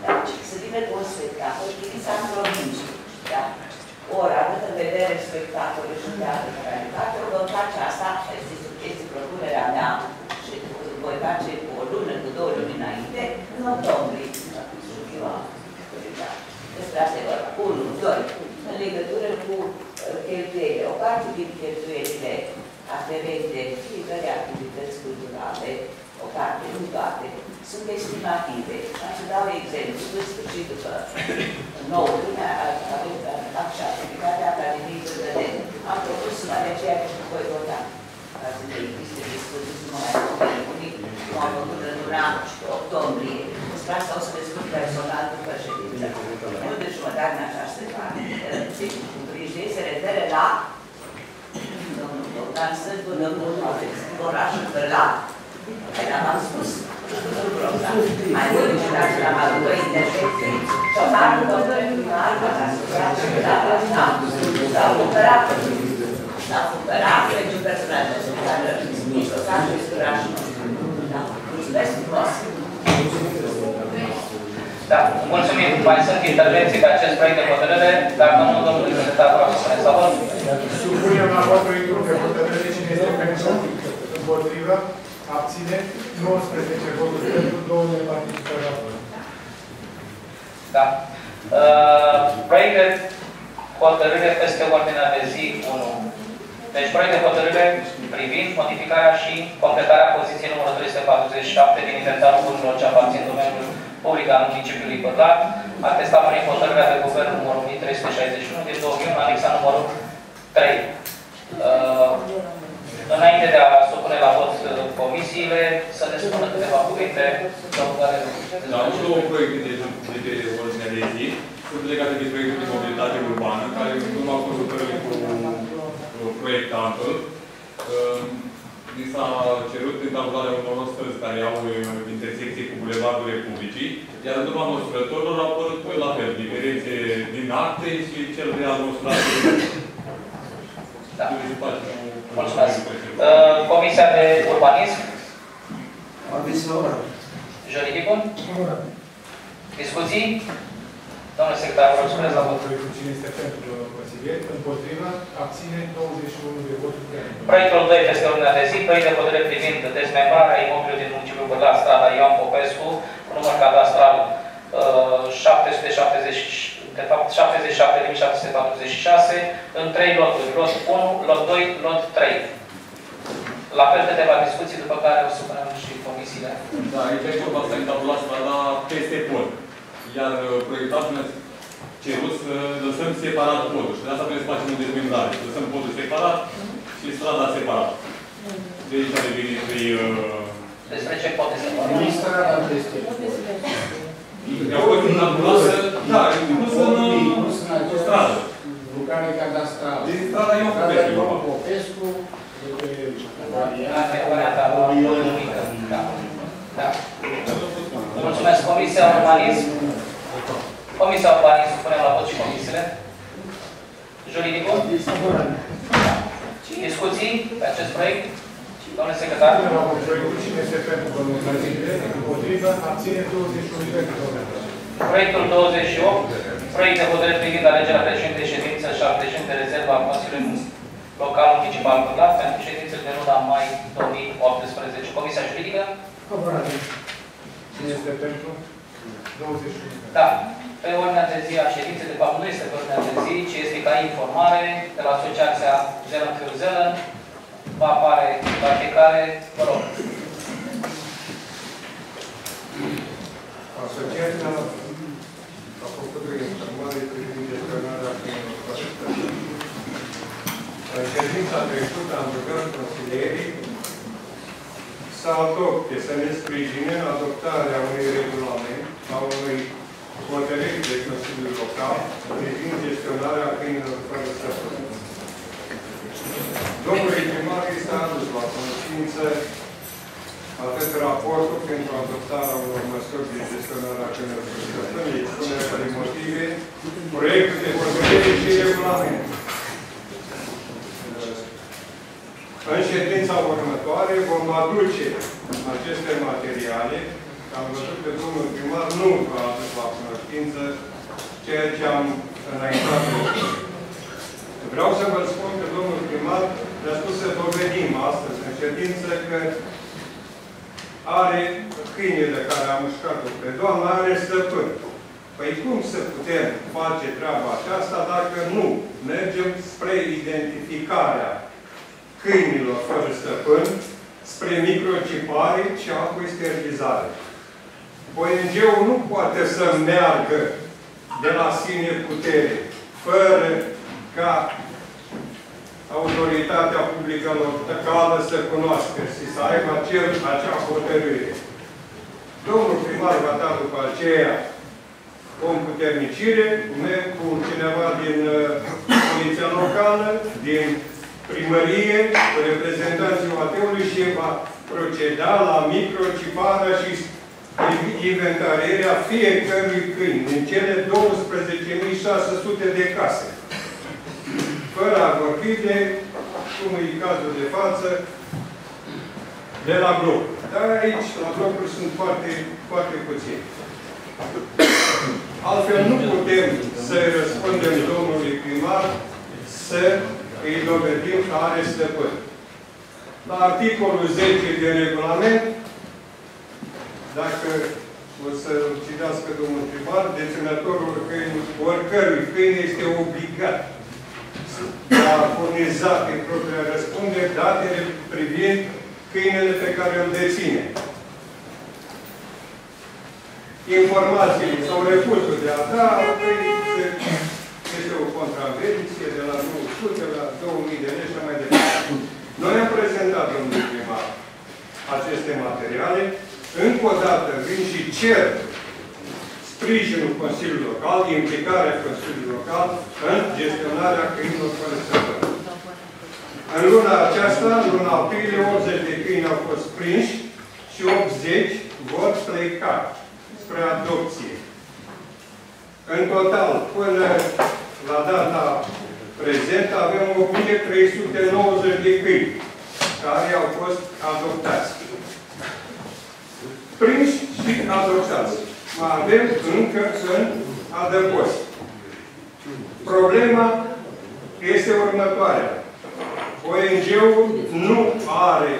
Deci, să vină cu un spectacol, Chirița în provincie, da? Ori, având în vedere spectacolul și teatru care are face, vom face asta, este sugestie, propunerea mea, și voi face cu o lună, cu două luni înainte, în octombrie. Eu am despre asta e vorba. Unu, doi, în legătură cu cheltuielile. O parte din cheltuielile aferente fiecare activități culturale, o parte, nu toate, sunt estimative. Am să dau exemplu, în sfârșit, după 9 luni, avem așa, activitatea Academiei Zădădeni. Am propus suma de aceea că nu voi vota. Ca să ne existe dispoziție suma mai comunic, cum am făcut în luna octombrie. Despre asta o să vă spun personal după ședință. Nu de jumătate în această parte. Deci, Brijei se referă la domnul Bogdan Sârbu, domnul orașul Bărlat. Dar am spus, mai mult și dacă am avut o intervenție, șofarul domnului primar, s-a supărat și s-a cumpărat, s-a cumpărat pentru personal de secretară, mijlocașul este orașul nostru. Mulțumesc frumos! Da, mulțumim. Mai sunt intervenții pe acest proiect de hotărâre. Dacă nu, domnul secretar, vreau să spuneți la vot. Supunem la vot proiectul de hotărâre. Cine este pentru? Împotrivă? Abține? 19 voturi pentru, 2 neparticipări la vot. Da. Uh, proiect de hotărâre peste ordinea de zi 1. Deci proiect de hotărâre privind modificarea și completarea poziției numărul 347 din inventarul bunurilor ce aparțin domeniului public al municipiului Bădlat, atestat prin hotărârea de guvern numărul 1361 din 2001, anexa numărul 3. Uh, înainte de a supune la vot uh, comisiile, să ne spună câteva cuvinte, domnul Galeriu. Da, am și două proiecte de, de, de ordine de zi. Sunt legate de proiectul de mobilitate urbană, care urma consultările cu proiectantul. Mi s-a cerut întabularea unor străzi care au intersecție cu Bulevardul Republicii, iar în urma măsurătorilor au apărut la fel, diferențe din acte și cel real măsurat. Da. Mulțumesc. Uh, Comisia de Urbanism. Aviz favorabil. Juridicul. Discuții? Domnule secretar, vă rog, spuneți la vot. Cine este pentru domnul consilier? Împotrivă? Abține? 21 de voturi pentru. Proiectul 2 peste ordinea de zi, proiect de hotărâre privind dezmembrarea imobilului din municipiul Bădlat, strada Ioan Popescu, cu număr cadastral uh, 770, de fapt 77.746, în 3 loturi, lot 1, lot 2, lot 3. La fel câteva discuții, după care o supunem și comisiile. Da, aici e vorba să întabulați strada peste pod. Iar uh, proiectatul ne-a cerut să lăsăm separat podul. Și de asta trebuie să facem o dezmembrare. Să lăsăm podul separat și strada separat. De aici a uh, devenit pe... Despre ce poate să vorbim? Nu strada este. Au fost în să da, inclus în stradă. Lucrare cadastrală. Din strada Ion Popescu. Ion Popescu. Asta e varianta lor, da. Mulțumesc, Comisia Urbanism. Comisia Urbanism, punem la vot și comisiile. Juridicul. Discuții pe acest proiect? Domnule secretar. Cine este pentru domnul președinte? Împotrivă, abține 21 pentru domnule Proiectul 28, proiect de hotărâre privind alegerea președintei ședință și al președintei de rezervă a Consiliului Local Municipal Bârlat pentru ședințele de luna mai 2018. Comisia Juridică? Favorabil. Cine este pentru? 21. Da. Pe ordinea de zi a ședinței, de fapt nu este pe ordinea de zi, ci este ca informare de la Asociația Zelă Fiu Zelă. Va apare la fiecare, vă rog. Asociația a făcut o informare privind gestionarea prin În ședința trecută am rugat consilierii să adopte, să ne sprijine în adoptarea unui regulament a unui hotărâri de Consiliul Local privind gestionarea câinilor fără stăpân. Domnul primar este adus la cunoștință atât raportul pentru adoptarea unor măsuri de gestionare a câinilor fără stăpân, expunerea de motive, proiectul de hotărâre și regulament. În ședința următoare vom aduce aceste materiale. Am văzut că domnul primar nu a adus la cunoștință ceea ce am înaintat. Vreau să vă spun că domnul primar ne-a spus să dovedim astăzi în ședință că are câinele care a mușcat-o pe doamna, are stăpân. Păi cum să putem face treaba aceasta dacă nu mergem spre identificarea câinilor fără stăpân spre microcipare și apoi sterilizare. ONG-ul nu poate să meargă de la sine putere, fără ca autoritatea publică locală să cunoască și să aibă acel, acea hotărâre. Domnul primar va da după aceea o împuternicire cu cineva din uh, Poliția Locală, din primărie, cu reprezentanții UAT-ului și va proceda la microciparea și inventarierea fiecărui câini din cele 12.600 de case. Fără a vorbi de, cum e cazul de față, de la bloc. Dar aici, la blocuri, sunt foarte, foarte puțini. Altfel nu putem să răspundem domnului primar să îi dovedim că are stăpân. La articolul 10 din regulament, dacă o să citească domnul primar, deținătorul câini, oricărui câine este obligat a furniza prin propria răspundere datele privind câinele pe care îl deține. Informațiile sau refuzul de a da, este o contravenție de la 900, la 2000 de lei și mai departe. Noi am prezentat, domnul primar, aceste materiale. Încă o dată vin și cer sprijinul Consiliului Local, implicarea Consiliului Local în gestionarea câinilor fără stăpân. În luna aceasta, în luna aprilie, 80 de câini au fost prinși și 80 vor pleca spre adopție. În total, până la data prezentă, avem 1390 de câini care au fost adoptați. Prinși și adoptați. Mai avem încă în adăpost. Problema este următoarea. ONG-ul nu are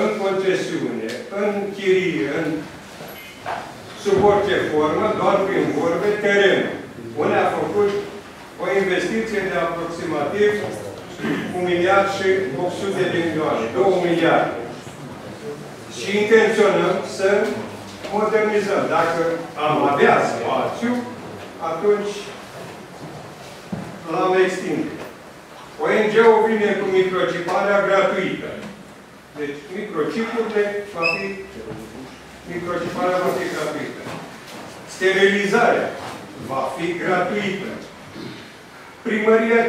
în concesiune, în chirie, în sub orice formă, doar prin vorbe, terenul. Unde a făcut o investiție de aproximativ 1 miliard și 800 de milioane, 2 miliarde. Și intenționăm să modernizăm. Dacă am avea spațiu, atunci l-am extinde. ONG-ul vine cu microciparea gratuită. Deci, microcipurile va fi microciparea va fi gratuită. Sterilizarea va fi gratuită. Primăria,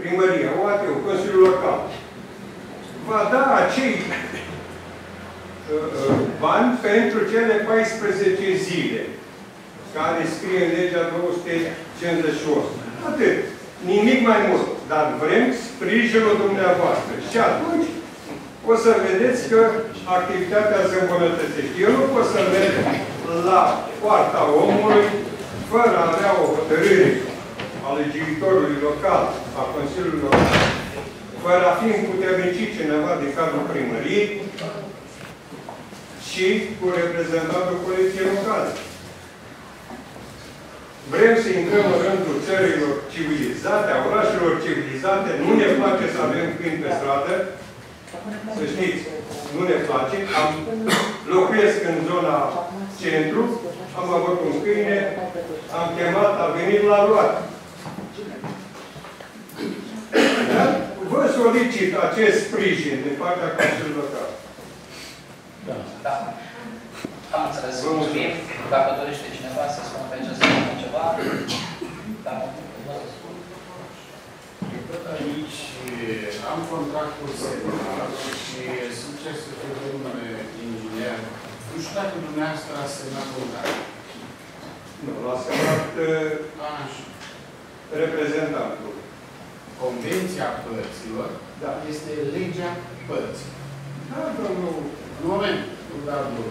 primăria, OAT-ul, Consiliul Local, va da acei uh, uh, bani pentru cele 14 zile. care scrie în legea 251. Atât. Nimic mai mult. Dar vrem sprijinul dumneavoastră. Și atunci o să vedeți că activitatea se îmbunătățește. Eu nu pot să merg la poarta omului fără a avea o hotărâre a legiuitorului local, a Consiliului Local, fără a fi împuternicit cineva din cadrul primăriei și cu reprezentantul colecției locale. Vrem să intrăm în rândul țărilor civilizate, a orașelor civilizate, nu ne place să avem câini pe stradă, să știți, nu ne place. Am, locuiesc în zona centru, am avut un câine, am chemat, a venit la luat. Dar vă solicit acest sprijin din partea Consiliului Local. Da. Am înțeles. Mulțumim. Dacă dorește cineva să spună pe acest lucru ceva. Da. Tot aici am contractul semnat și sincer să fiu domnule inginer, nu știu dacă dumneavoastră a semnat contractul. Nu, l-a semnat reprezentantul. Convenția părților da. este legea părții. Da, domnul. Un moment, nu dar domnul.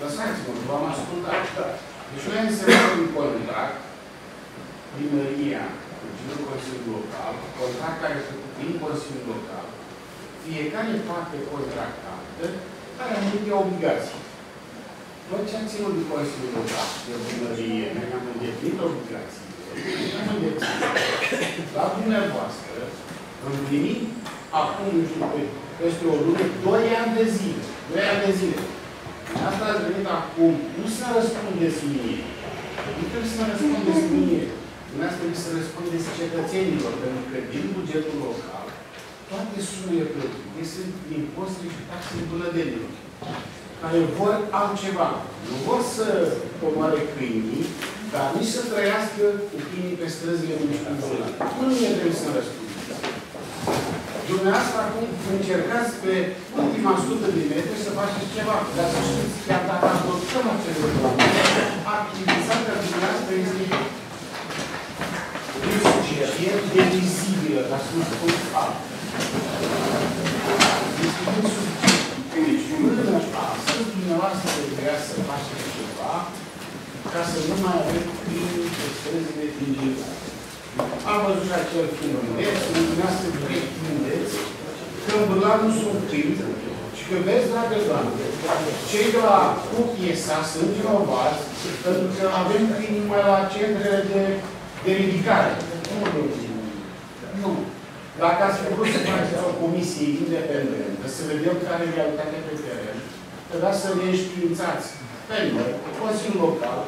Lăsați-mă, v-am ascultat. Da. Deci noi am semnat un contract, primăria, Consiliul Consiliul Local, contract care este din Consiliul Local, fiecare parte contractantă are anumite obligații. Noi ce am ținut din Consiliul Local, de primărie, noi am îndeplinit obligații, am îndeplinit. La dumneavoastră, împlinit acum, nu știu, peste o lună, 2 ani de zile. 2 ani de zile. Asta ați venit acum, nu să răspundeți mie. Nu trebuie să răspundeți mie. Dumneavoastră trebuie să răspundeți cetățenilor, pentru că din bugetul local, toate sumele plătite sunt impozite și taxe bulădenilor, care vor altceva. Nu vor să omoare câinii, dar nici să trăiască cu câinii pe străzile municipale. Nu mie trebuie să răspundeți. Dumneavoastră acum încercați pe ultima sută de metri să faceți ceva. Dar să știți, chiar dacă adoptăm acele lucruri, activitatea dumneavoastră este insuficient de vizibilă, ca să nu spun fapt. Este insuficient. Deci, până astăzi, dumneavoastră trebuia să faceți ceva ca să nu mai avem primii pe străzile din general. Am văzut și acel filmuleț, dumneavoastră direct gândeți că în Bârlan nu sunt câini și că vezi, dragă doamne, cei de la UPSA sunt vinovați pentru că avem câini numai la centrele de, de ridicare. Nu, nu. Nu. Dacă ați făcut să faceți o comisie independentă, să vedem care e realitatea pe teren, trebuia să ne înștiințați pe noi, Consiliul Local,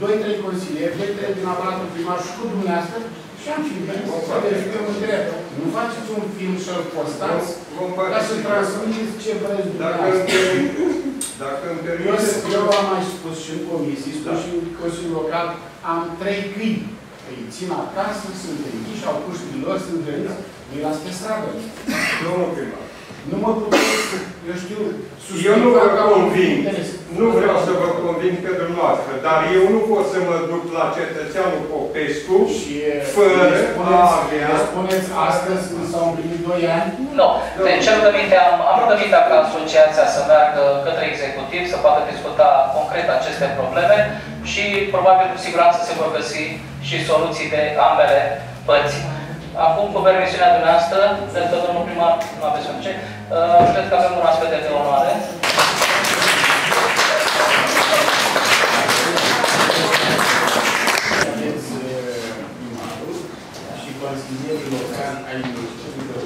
doi, trei consilieri, doi, trei din aparatul primar și cu dumneavoastră și am fi venit să verificăm în drept. Nu faceți un film și-l postați ca să transmiteți ce vreți dumneavoastră. Dacă îmi Eu, permiteți... eu am mai spus și în comisii, spus și în Consiliul Local, am trei câini. Îi țin acasă, sunt închiși, au puștii lor, sunt veniți, îi las pe stradă. Domnul primar. Nu mă puteți, eu știu, Eu nu vă conving, nu vreau să vă conving pe dumneavoastră, dar eu nu pot să mă duc la cetățeanul Popescu fără a avea... spuneți astăzi când s-au împlinit 2 ani? Nu. Deci rugăminte, am, am rugăminte ca asociația să meargă către executiv, să poată discuta concret aceste probleme și probabil cu siguranță se vor găsi și soluții de ambele părți. Acum, cu permisiunea dumneavoastră, cred că domnul primar, nu aveți ce, uh, cred că avem un astfel de onoare. Aveți primarul și consilierii locali ai municipiului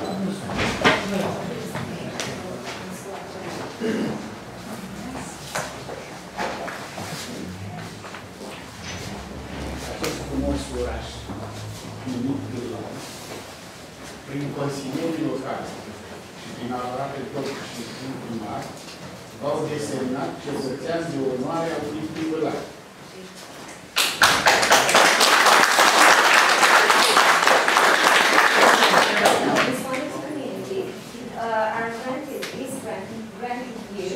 Acest frumos oraș, numit Gârlau, prin consilierii locali și prin aparate tot și prin primar, v-au desemnat cetățean de onoare a municipiului Gârlau. This one community uh, are granted, is granted, granted you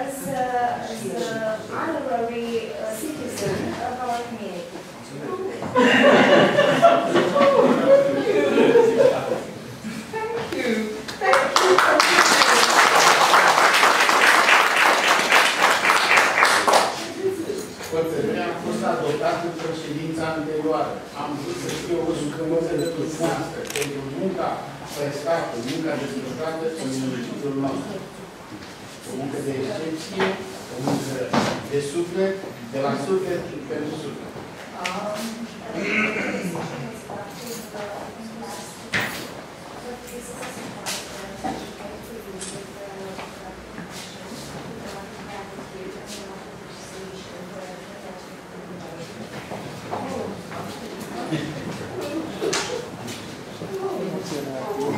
as, uh, as an honorary uh, citizen of our community. anterioară am vrut să fie o sucămătă de noastră pentru munca prestată, munca desfășurată în municipiul nostru. O muncă de excepție, o muncă de suflet, de la suflet pentru suflet. Aici,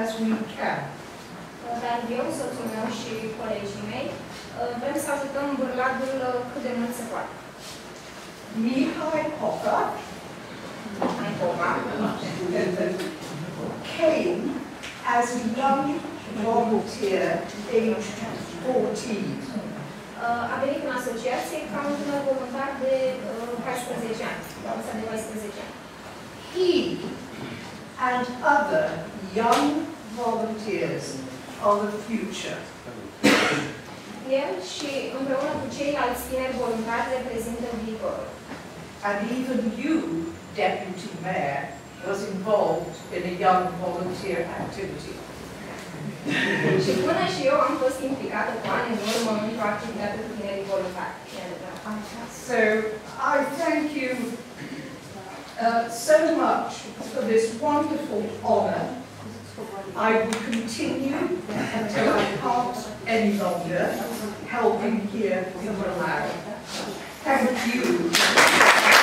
as we can. Dar eu, soțul meu și colegii mei uh, vrem să ajutăm Bârladul uh, cât de mult se poate. Mihai Popa came as a young volunteer aged 14. Uh, a venit în asociație ca un tânăr voluntar de uh, 14 ani, la vârsta de 14 ani. He and other young volunteers of the future. El și împreună cu ceilalți tineri voluntari reprezintă viitorul. And even you, Deputy Mayor, was involved in a young volunteer activity. și până și eu am fost implicată cu ani în urmă într-o activitate cu tinerii voluntari. So I thank you uh, so much for this wonderful honour. I will continue until I can't any longer helping here in Malawi. Thank you.